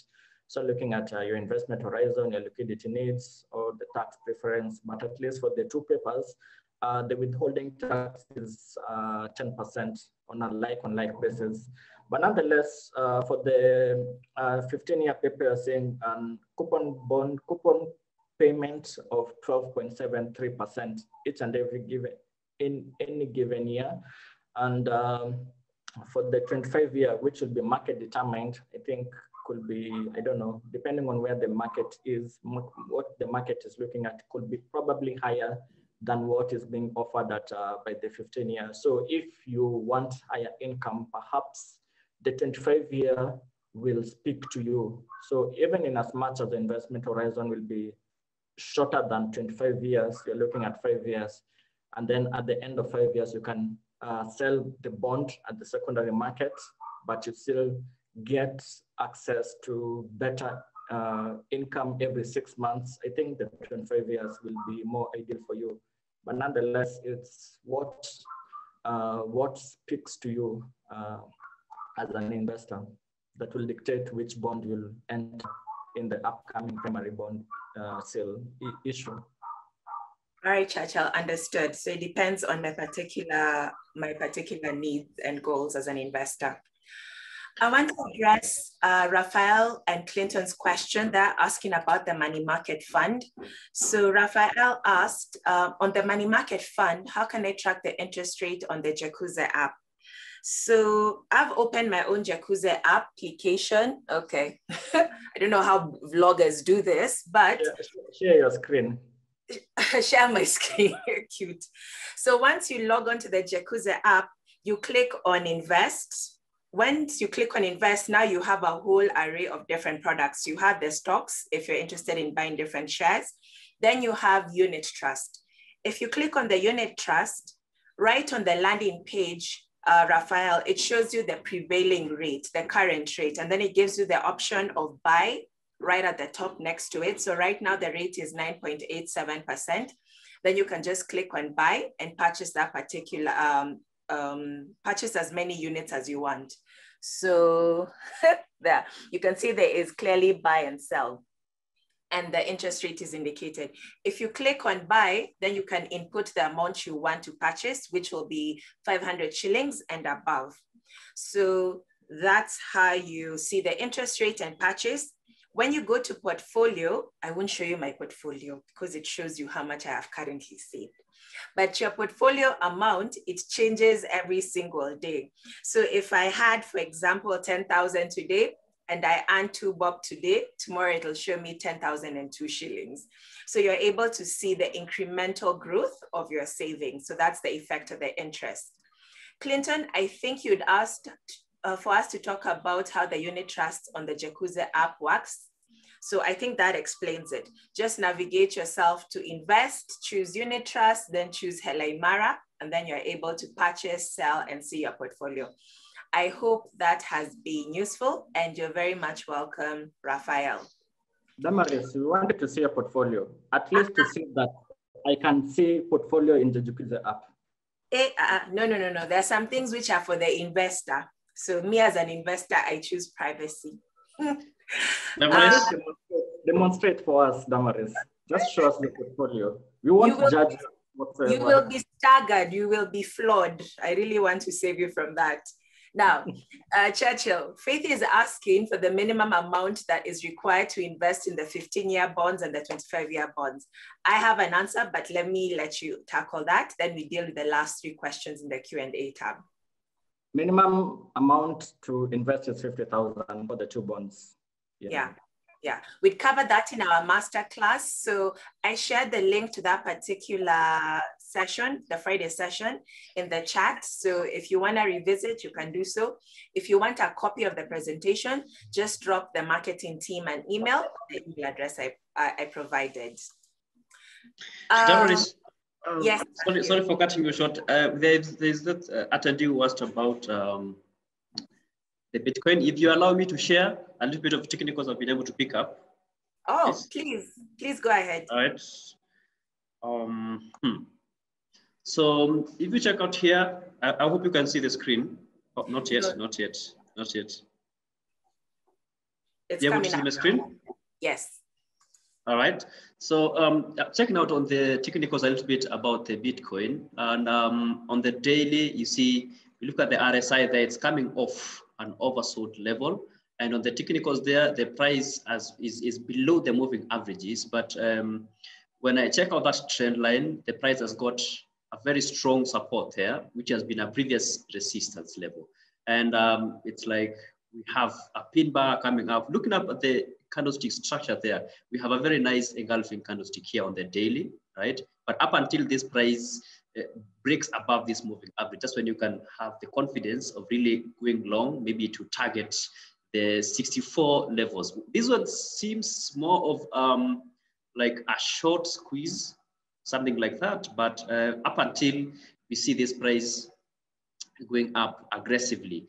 So looking at uh, your investment horizon, your liquidity needs, or the tax preference, but at least for the two papers, uh, the withholding tax is 10% uh, on a like-on-like basis. But nonetheless, uh, for the 15-year uh, paper, saying um, coupon bond coupon payment of 12.73% each and every given in any given year. And um, for the 25 year, which will be market determined, I think could be, I don't know, depending on where the market is, what the market is looking at could be probably higher than what is being offered at uh, by the 15 year. So if you want higher income, perhaps the 25 year will speak to you. So even in as much as the investment horizon will be shorter than 25 years, you're looking at five years, and then at the end of five years, you can uh, sell the bond at the secondary market, but you still get access to better uh, income every six months. I think the 25 years will be more ideal for you. But nonetheless, it's what, uh, what speaks to you uh, as an investor that will dictate which bond you'll enter in the upcoming primary bond uh, sale issue. All right, Churchill, understood. So it depends on my particular my particular needs and goals as an investor. I want to address uh, Raphael and Clinton's question. They're asking about the money market fund. So Raphael asked, uh, on the money market fund, how can I track the interest rate on the Jacuzzi app? So I've opened my own Jacuzzi application. Okay. I don't know how vloggers do this, but share your screen. share my screen, cute. So once you log on to the Jacuzzi app, you click on invest. Once you click on invest, now you have a whole array of different products. You have the stocks, if you're interested in buying different shares. Then you have unit trust. If you click on the unit trust, right on the landing page, uh, Raphael, it shows you the prevailing rate, the current rate, and then it gives you the option of buy right at the top next to it. So right now the rate is 9.87%. Then you can just click on buy and purchase that particular, um, um, purchase as many units as you want. So there, you can see there is clearly buy and sell and the interest rate is indicated. If you click on buy, then you can input the amount you want to purchase, which will be 500 shillings and above. So that's how you see the interest rate and purchase. When you go to portfolio, I won't show you my portfolio because it shows you how much I have currently saved. But your portfolio amount, it changes every single day. So if I had, for example, 10,000 today, and I earn two bob today, tomorrow it'll show me 10,002 shillings. So you're able to see the incremental growth of your savings. So that's the effect of the interest. Clinton, I think you'd asked uh, for us to talk about how the unit trust on the Jacuzzi app works. So I think that explains it. Just navigate yourself to invest, choose unit trust, then choose Hela Imara, and then you're able to purchase, sell, and see your portfolio. I hope that has been useful and you're very much welcome, Raphael. Damaris, we wanted to see a portfolio, at least to see that I can see portfolio in the Jacuzzi app. Eh, uh, no, no, no, no. There are some things which are for the investor. So me as an investor, I choose privacy. Damaris, uh, demonstrate for us, Damaris. Just show us the portfolio. We won't will, judge whatsoever. You will be staggered. You will be flawed. I really want to save you from that. Now, uh, Churchill, Faith is asking for the minimum amount that is required to invest in the 15-year bonds and the 25-year bonds. I have an answer, but let me let you tackle that. Then we deal with the last three questions in the Q&A tab. Minimum amount to invest is 50,000 for the two bonds. yeah. yeah yeah we covered that in our master class so i shared the link to that particular session the friday session in the chat so if you want to revisit you can do so if you want a copy of the presentation just drop the marketing team an email the email address i, I, I provided um, um, yes sorry, sorry for cutting you short uh, there's there's that uh, attendee who asked about um, the Bitcoin. If you allow me to share a little bit of technicals I've been able to pick up. Oh, please, please, please go ahead. All right. Um, hmm. So if you check out here, I, I, hope you can see the screen. Oh, not yet, Good. not yet, not yet. It's you able to see the screen? Yes. All right. So um, checking out on the technicals a little bit about the Bitcoin. And um, on the daily, you see, you look at the RSI there, it's coming off an oversold level. And on the technicals there, the price as is, is below the moving averages. But um, when I check out that trend line, the price has got a very strong support there, which has been a previous resistance level. And um, it's like we have a pin bar coming up. Looking up at the candlestick structure there, we have a very nice engulfing candlestick here on the daily, right? But up until this price uh, breaks above this moving average, that's when you can have the confidence of really going long, maybe to target the 64 levels. This one seems more of um, like a short squeeze, something like that. But uh, up until we see this price going up aggressively,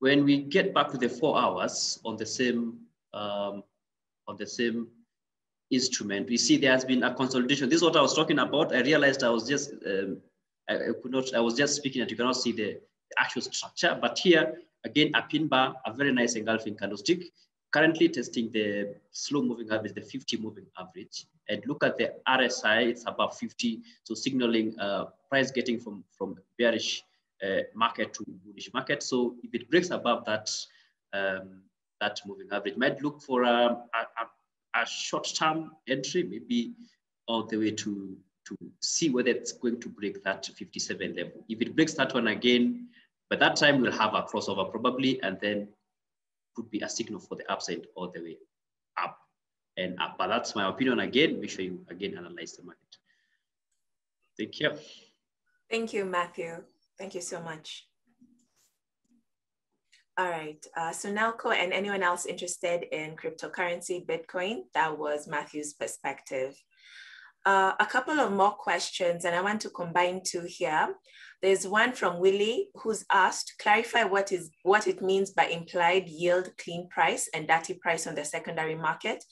when we get back to the four hours on the same um, on the same instrument, we see there has been a consolidation. This is what I was talking about. I realized I was just um, I, I, could not. I was just speaking that you cannot see the, the actual structure, but here Again, a pin bar, a very nice engulfing candlestick. Currently testing the slow moving average, the 50 moving average. And look at the RSI, it's above 50. So signaling uh, price getting from, from bearish uh, market to bullish market. So if it breaks above that, um, that moving average, might look for um, a, a, a short-term entry, maybe all the way to, to see whether it's going to break that 57 level. If it breaks that one again, by that time, we'll have a crossover probably, and then could be a signal for the upside all the way up and up. But that's my opinion again. Make sure you again analyze the market. Thank you. Thank you, Mathew. Thank you so much. All right, uh, so Nelco and anyone else interested in cryptocurrency, Bitcoin, that was Mathew's perspective. Uh, a couple of more questions, and I want to combine two here. There's one from Willie who's asked, clarify what is what it means by implied yield clean price and dirty price on the secondary market.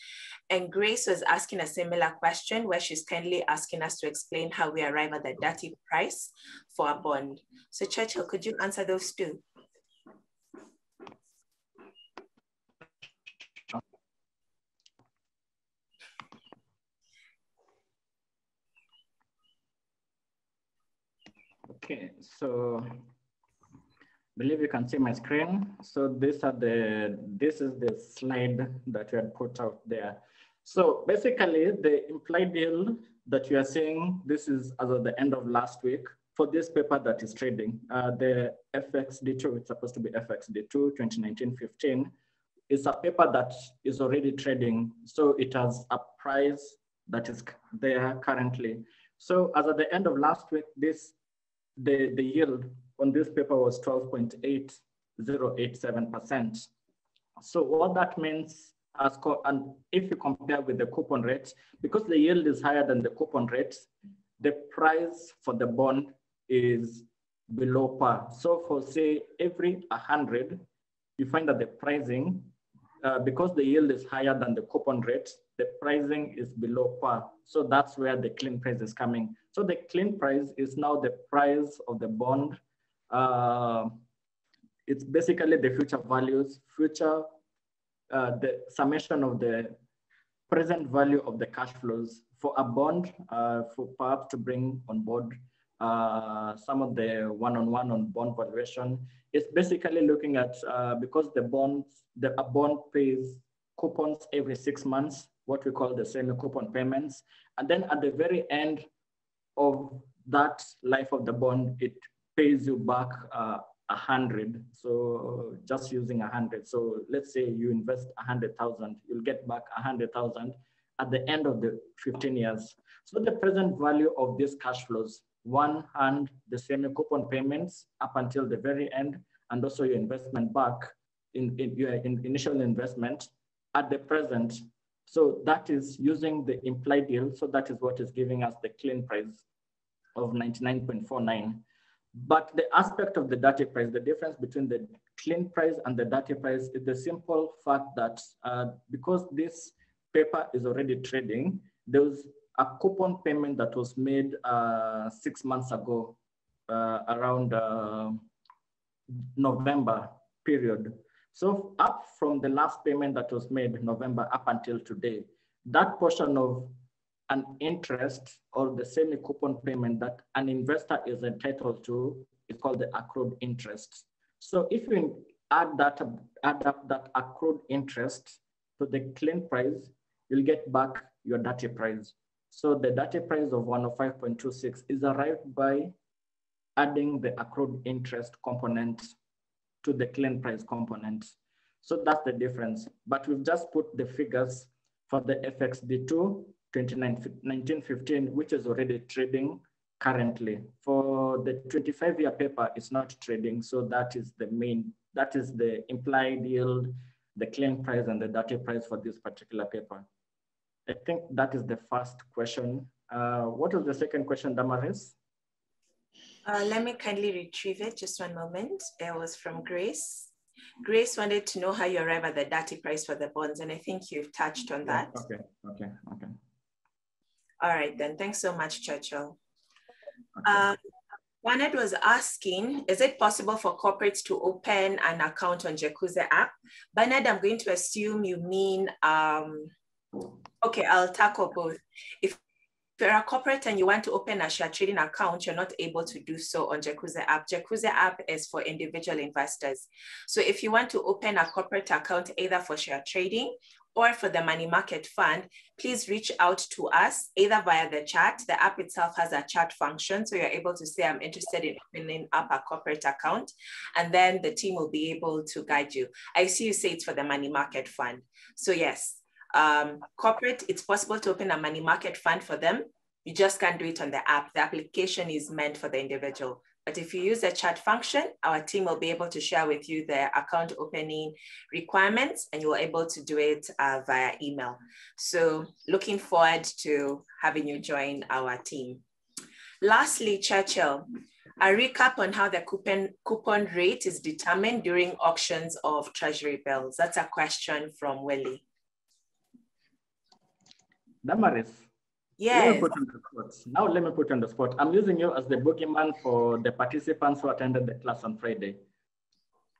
And Grace was asking a similar question where she's kindly asking us to explain how we arrive at the dirty price for a bond. So Churchill, could you answer those two? Okay, so believe you can see my screen. So these are the, this is the slide that we had put out there. So basically the implied yield that you are seeing, this is as of the end of last week for this paper that is trading. Uh, the FXD2, it's supposed to be FXD2 2019-15, is a paper that is already trading. So it has a price that is there currently. So as at the end of last week, this the, the yield on this paper was 12.8087%. So what that means, as and if you compare with the coupon rate, because the yield is higher than the coupon rate, the price for the bond is below par. So for say every 100, you find that the pricing, uh, because the yield is higher than the coupon rate, the pricing is below par. So that's where the clean price is coming. So the clean price is now the price of the bond. Uh, it's basically the future values, future, uh, the summation of the present value of the cash flows for a bond, uh, for perhaps to bring on board uh, some of the one-on-one -on, bond valuation. It's basically looking at, uh, because the bonds, the a bond pays coupons every six months, what we call the semi-coupon payments. And then at the very end of that life of the bond, it pays you back uh, a hundred. So just using a hundred. So let's say you invest a hundred thousand, you'll get back a hundred thousand at the end of the 15 years. So the present value of these cash flows, one hand, the semi-coupon payments up until the very end, and also your investment back in, in your in initial investment at the present. So that is using the implied yield. So that is what is giving us the clean price of 99.49. But the aspect of the dirty price, the difference between the clean price and the dirty price is the simple fact that uh, because this paper is already trading, there was a coupon payment that was made uh, six months ago uh, around uh, November period. So up from the last payment that was made in November up until today, that portion of an interest or the semi-coupon payment that an investor is entitled to is called the accrued interest. So if you add that, add up that accrued interest to the clean price, you'll get back your dirty price. So the dirty price of 105.26 is arrived by adding the accrued interest component to the clean price component. So that's the difference. But we've just put the figures for the FXD2 1915, which is already trading currently. For the 25 year paper, it's not trading. So that is the main, that is the implied yield, the clean price and the dirty price for this particular paper. I think that is the first question. Uh, the second question, Damaris? Uh, let me kindly retrieve it, just one moment. It was from Grace. Grace wanted to know how you arrive at the dirty price for the bonds, and I think you've touched on that. Okay, okay, okay. All right, then. Thanks so much, Churchill. Okay. Um, Bernard was asking, is it possible for corporates to open an account on Jekuze app? Bernard, I'm going to assume you mean, um, okay, I'll tackle both. If you're a corporate and you want to open a share trading account, you're not able to do so on Jekuze app. Jekuze app is for individual investors. So if you want to open a corporate account either for share trading or for the money market fund, please reach out to us either via the chat. The app itself has a chat function. So you're able to say, I'm interested in opening up a corporate account. And then the team will be able to guide you. I see you say it's for the money market fund. So yes, um, corporate, it's possible to open a money market fund for them. You just can't do it on the app. The application is meant for the individual. But if you use the chat function, our team will be able to share with you the account opening requirements and you're able to do it uh, via email. So looking forward to having you join our team. Lastly, Churchill, a recap on how the coupon, coupon rate is determined during auctions of treasury bills. That's a question from Willie. Damaris, Yes. Let me put on the spot. Now let me put on the spot. I'm using you as the boogeyman for the participants who attended the class on Friday.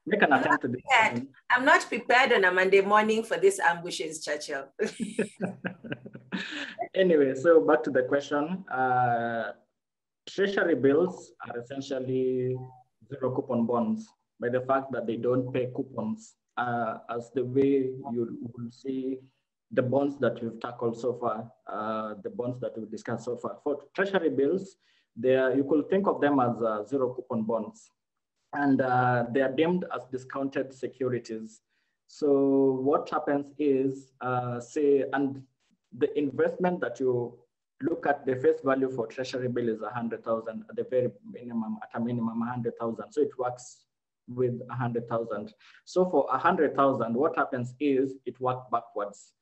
Make an attempt to be. I'm not prepared on a Monday morning for these ambushes, Churchill. anyway, so back to the question. Uh, treasury bills are essentially zero coupon bonds by the fact that they don't pay coupons uh, as the way you will see the bonds that we've tackled so far, uh, the bonds that we've discussed so far. For treasury bills, you could think of them as uh, zero coupon bonds. And uh, they are deemed as discounted securities. So what happens is, uh, say, and the investment that you look at the face value for treasury bill is 100,000 at the very minimum, at a minimum 100,000. So it works with 100,000. So for 100,000, what happens is it works backwards.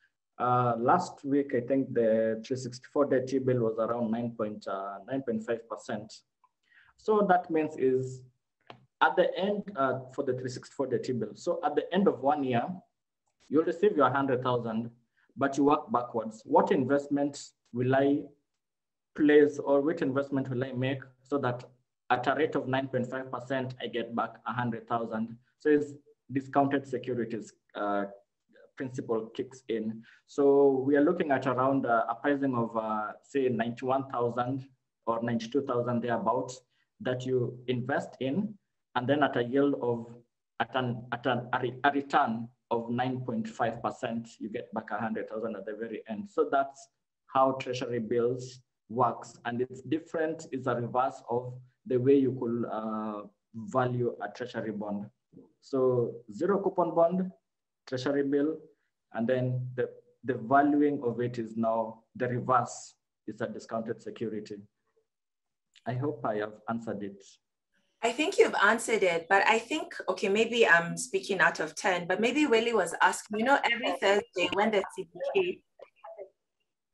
Uh, last week, I think the 364-day T-bill was around 9.5%. Uh, so that means is at the end uh, for the 364-day T-bill. So at the end of one year, you'll receive your 100,000, but you work backwards. What investment will I place or which investment will I make so that at a rate of 9.5%, I get back 100,000. So it's discounted securities uh, principle kicks in. So we are looking at around uh, a pricing of uh, say 91,000 or 92,000 thereabouts that you invest in, and then at a yield of, at, an, at an, a return of 9.5%, you get back 100,000 at the very end. So that's how treasury bills works. And it's different, it's a reverse of the way you could uh, value a treasury bond. So zero coupon bond, treasury bill, and then the, the valuing of it is now the reverse, is a discounted security. I hope I have answered it. I think you've answered it, but I think, okay, maybe I'm speaking out of 10, but maybe Willie was asking, you know, every Thursday when the CBK,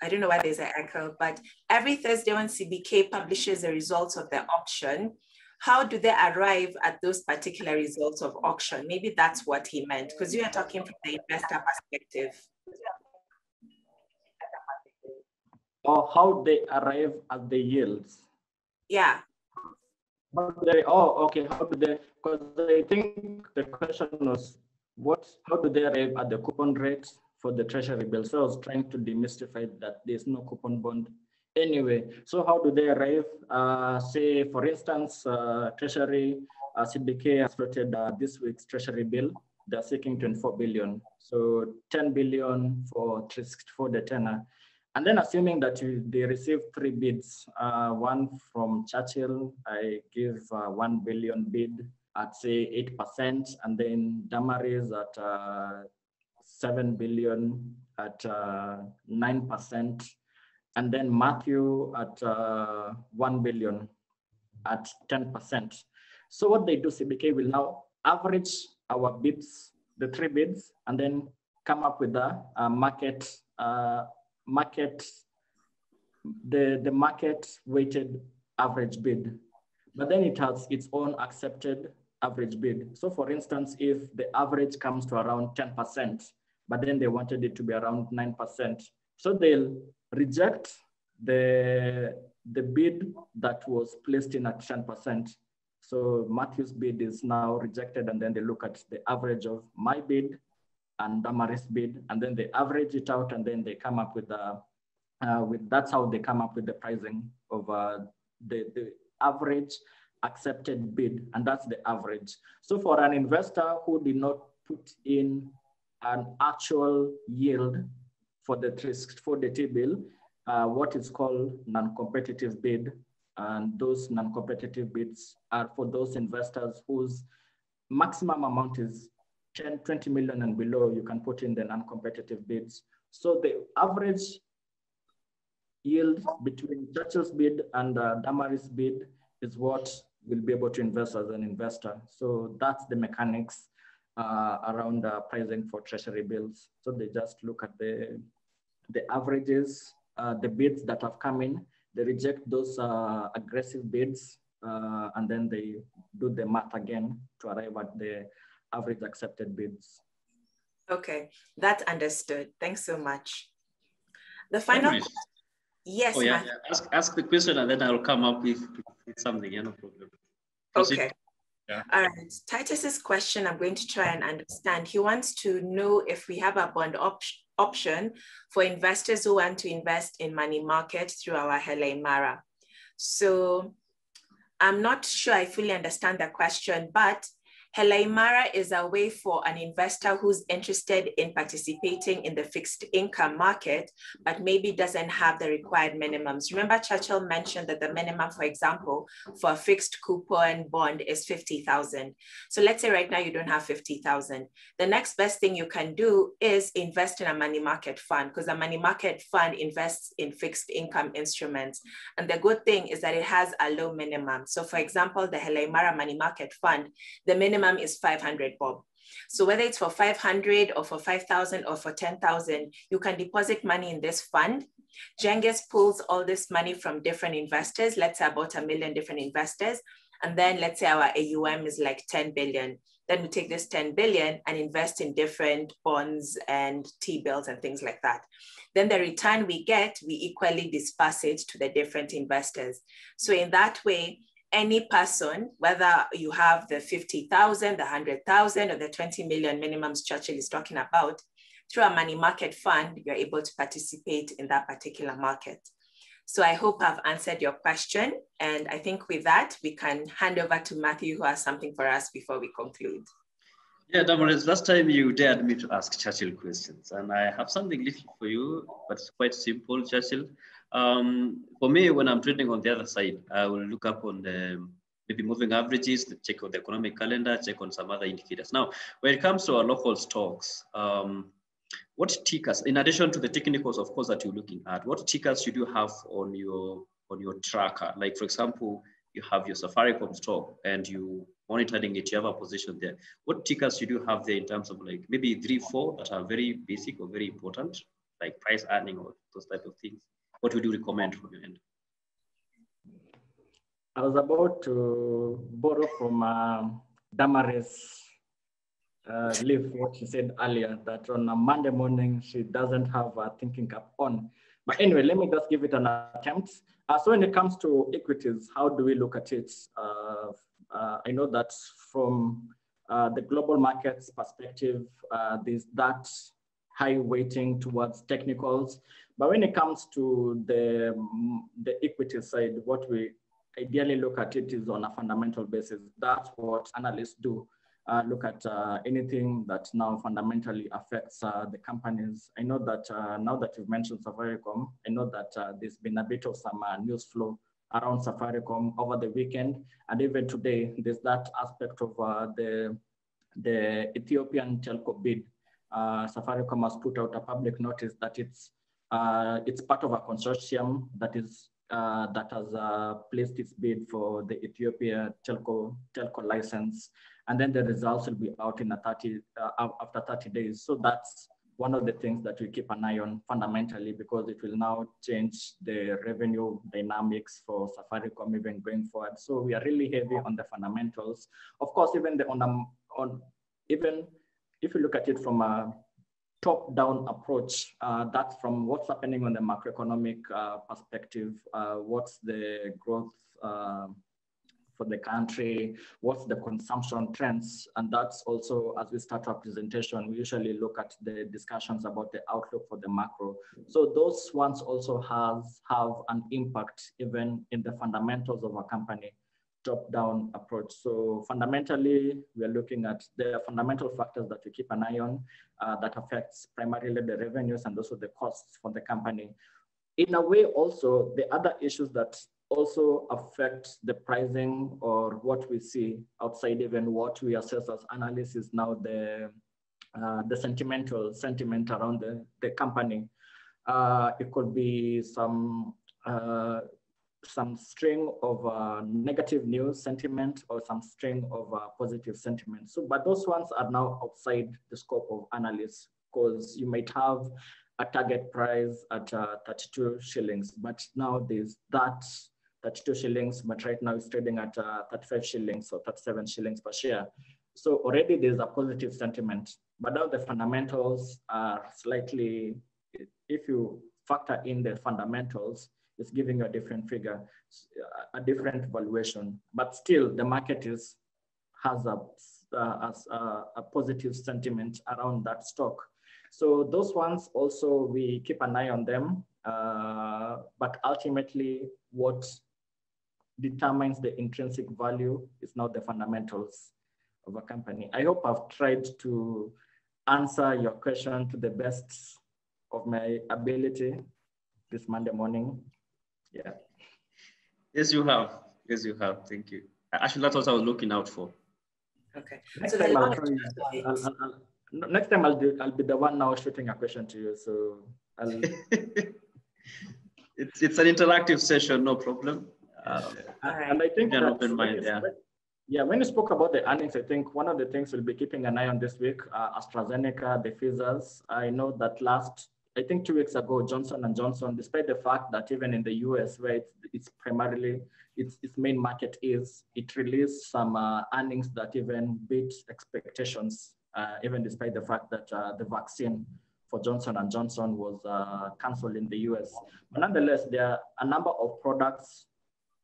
I don't know why there's an echo, but every Thursday when CBK publishes the results of the auction, how do they arrive at those particular results of auction? Maybe that's what he meant, because you are talking from the investor perspective. Or how they arrive at the yields. Yeah. They, oh, okay. How do they? Because I think the question was, what? How do they arrive at the coupon rates for the treasury bill? So I was trying to demystify that there's no coupon bond anyway. So how do they arrive? Uh, say, for instance, uh, Treasury uh, CBK has floated uh, this week's Treasury bill. They're seeking 24 billion. So 10 billion for for the tenor. And then assuming that you, they receive three bids, uh, one from Churchill, I give uh, 1 billion bid at say 8%, and then Damaris at uh, 7 billion at 9%, uh, and then Mathew at uh, 1 billion at 10%. So what they do, CBK will now average our bids, the three bids, and then come up with a, a market uh, market, the, the market weighted average bid, but then it has its own accepted average bid. So for instance, if the average comes to around 10%, but then they wanted it to be around 9%, so they'll reject the, the bid that was placed in at 10%. So Mathew's bid is now rejected and then they look at the average of my bid and Damaris bid, and then they average it out, and then they come up with the, uh, with that's how they come up with the pricing of uh, the, the average accepted bid, and that's the average. So for an investor who did not put in an actual yield for the for the T-bill, uh, what is called non-competitive bid, and those non-competitive bids are for those investors whose maximum amount is 10, 20 million and below, you can put in the non-competitive bids. So the average yield between Churchill's bid and uh, Damaris bid is what will be able to invest as an investor. So that's the mechanics uh, around uh, pricing for treasury bills. So they just look at the, the averages, uh, the bids that have come in, they reject those uh, aggressive bids, uh, and then they do the math again to arrive at the average accepted bids. Okay, that's understood. Thanks so much. The final, yes. Oh yeah, yeah, ask ask the question and then I'll come up with, with something. Yeah, no problem. Proceed. Okay. Yeah. All right. Titus's question, I'm going to try and understand. He wants to know if we have a bond op option for investors who want to invest in money market through our Hela Imara. So I'm not sure I fully understand the question, but Hela Imara is a way for an investor who's interested in participating in the fixed income market, but maybe doesn't have the required minimums. Remember Churchill mentioned that the minimum, for example, for a fixed coupon bond is 50,000. So let's say right now you don't have 50,000. The next best thing you can do is invest in a money market fund because a money market fund invests in fixed income instruments. And the good thing is that it has a low minimum. So for example, the Hela Imara money market fund, the minimum minimum is 500 bob. So whether it's for 500 or for 5,000 or for 10,000, you can deposit money in this fund. Genghis pulls all this money from different investors, let's say about a million different investors. And then let's say our AUM is like 10 billion. Then we take this 10 billion and invest in different bonds and T-bills and things like that. Then the return we get, we equally disperse it to the different investors. So in that way, any person, whether you have the 50,000, the 100,000, or the 20 million minimums Churchill is talking about, through a money market fund, you're able to participate in that particular market. So I hope I've answered your question. And I think with that, we can hand over to Mathew, who has something for us before we conclude. Yeah, Damaris, last time you dared me to ask Churchill questions, and I have something little for you, but it's quite simple, Churchill. Um, for me, when I'm trading on the other side, I will look up on the maybe moving averages, check on the economic calendar, check on some other indicators. Now, when it comes to our local stocks, um, what tickers, in addition to the technicals, of course, that you're looking at, what tickers should you have on your on your tracker? Like, for example, you have your Safaricom stock and you monitoring it, you have a position there. What tickers should you have there in terms of like maybe three, four that are very basic or very important, like price earning or those type of things? What would you recommend from your end? I was about to borrow from uh, Damaris uh, Leaf what she said earlier that on a Monday morning she doesn't have a thinking cap on. But anyway, let me just give it an attempt. Uh, so when it comes to equities, how do we look at it? Uh, uh I know that from uh, the global markets perspective, uh, there's that high weighting towards technicals. But when it comes to the, the equity side, what we ideally look at it is on a fundamental basis. That's what analysts do. Uh, look at uh, anything that now fundamentally affects uh, the companies. I know that uh, now that you've mentioned Safaricom, I know that uh, there's been a bit of some uh, news flow around Safaricom over the weekend. And even today, there's that aspect of the, the Ethiopian telco bid. Safaricom has put out a public notice that it's, it's part of a consortium that is uh, that has uh, placed its bid for the Ethiopia telco telco license, and then the results will be out in a 30 uh, after 30 days. So that's one of the things that we keep an eye on fundamentally because it will now change the revenue dynamics for Safaricom even going forward. So we are really heavy on the fundamentals. Of course, even the on, um, on even if you look at it from a top-down approach. Uh, that's from what's happening on the macroeconomic uh, perspective, uh, what's the growth uh, for the country, what's the consumption trends, and that's also, as we start our presentation, we usually look at the discussions about the outlook for the macro. So those ones also has have an impact even in the fundamentals of a company top-down approach. So fundamentally, we are looking at the fundamental factors that we keep an eye on uh, that affects primarily the revenues and also the costs for the company. In a way, also, the other issues that also affect the pricing or what we see outside even what we assess as analysts is now the, uh, the sentimental sentiment around the, the company. Uh, it could be some uh, some string of uh, negative news sentiment or some string of uh, positive sentiment. So, but those ones are now outside the scope of analysis because you might have a target price at uh, 32 shillings, but now there's that 32 shillings, but right now it's trading at uh, 35 shillings or 37 shillings per share. So already there's a positive sentiment, but now the fundamentals are slightly, if you factor in the fundamentals, is giving a different figure, a different valuation, but still the market is has a, uh, a, a positive sentiment around that stock. So those ones also we keep an eye on them, uh, but ultimately what determines the intrinsic value is not the fundamentals of a company. I hope I've tried to answer your question to the best of my ability this Monday morning. Yeah. Yes, you have. Yes, you have. Thank you. Actually, that's what I was looking out for. Okay. Next so time I'll, I'll, I'll, next time I'll do. I'll be the one now shooting a question to you. So I'll. it's it's an interactive session, no problem. Um, And I think an open mind. Yeah. Yeah, when you spoke about the earnings, I think one of the things we'll be keeping an eye on this week, uh, AstraZeneca, the Pfizer's. I know that last I think two weeks ago, Johnson and Johnson, despite the fact that even in the US, where it's, it's primarily its, its main market is, it released some uh, earnings that even beat expectations, uh, even despite the fact that uh, the vaccine for Johnson and Johnson was uh, canceled in the US. But nonetheless, there are a number of products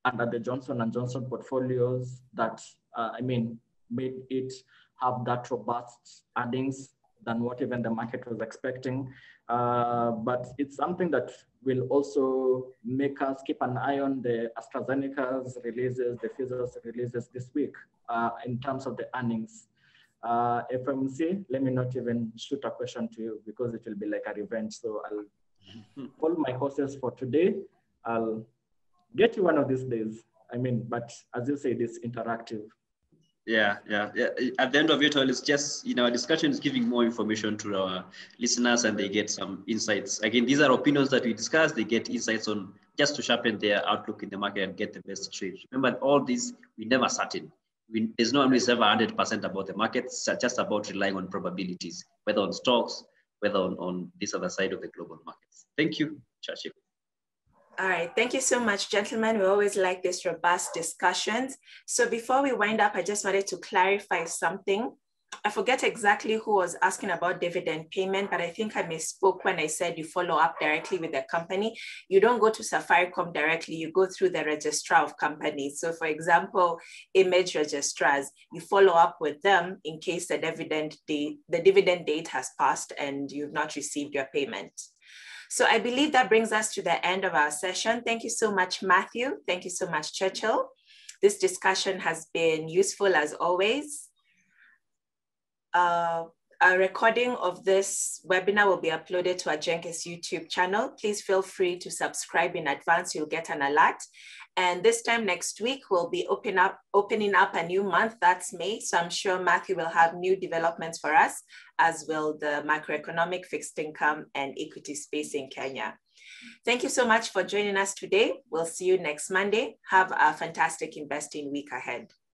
under the Johnson and Johnson portfolios that, uh, I mean, made it have that robust earnings than what even the market was expecting. Uh, but it's something that will also make us keep an eye on the AstraZeneca's releases, the Pfizer's releases this week uh, in terms of the earnings. Uh, FMC, let me not even shoot a question to you because it will be like a revenge. So I'll hold my horses for today. I'll get you one of these days. I mean, but as you say, it's interactive. Yeah, yeah. At the end of it all, it's just you know, discussion is giving more information to our listeners, and they get some insights. Again, these are opinions that we discuss. They get insights on just to sharpen their outlook in the market and get the best trade. Remember, all these we never certain. We, there's no always ever 100% about the markets. It's just about relying on probabilities, whether on stocks, whether on, on this other side of the global markets. Thank you, Chachi. All right, thank you so much, gentlemen. We always like these robust discussions. So before we wind up, I just wanted to clarify something. I forget exactly who was asking about dividend payment, but I think I misspoke when I said you follow up directly with the company. You don't go to Safaricom directly, you go through the registrar of companies. So for example, image registrars, you follow up with them in case the dividend date, the dividend date has passed and you've not received your payment. So I believe that brings us to the end of our session. Thank you so much, Mathew. Thank you so much, Churchill. This discussion has been useful as always. Uh, a recording of this webinar will be uploaded to our Genghis YouTube channel. Please feel free to subscribe in advance. You'll get an alert. And this time next week, we'll be open up, opening up a new month, that's May. So I'm sure Mathew will have new developments for us, as will the macroeconomic fixed income and equity space in Kenya. Thank you so much for joining us today. We'll see you next Monday. Have a fantastic investing week ahead.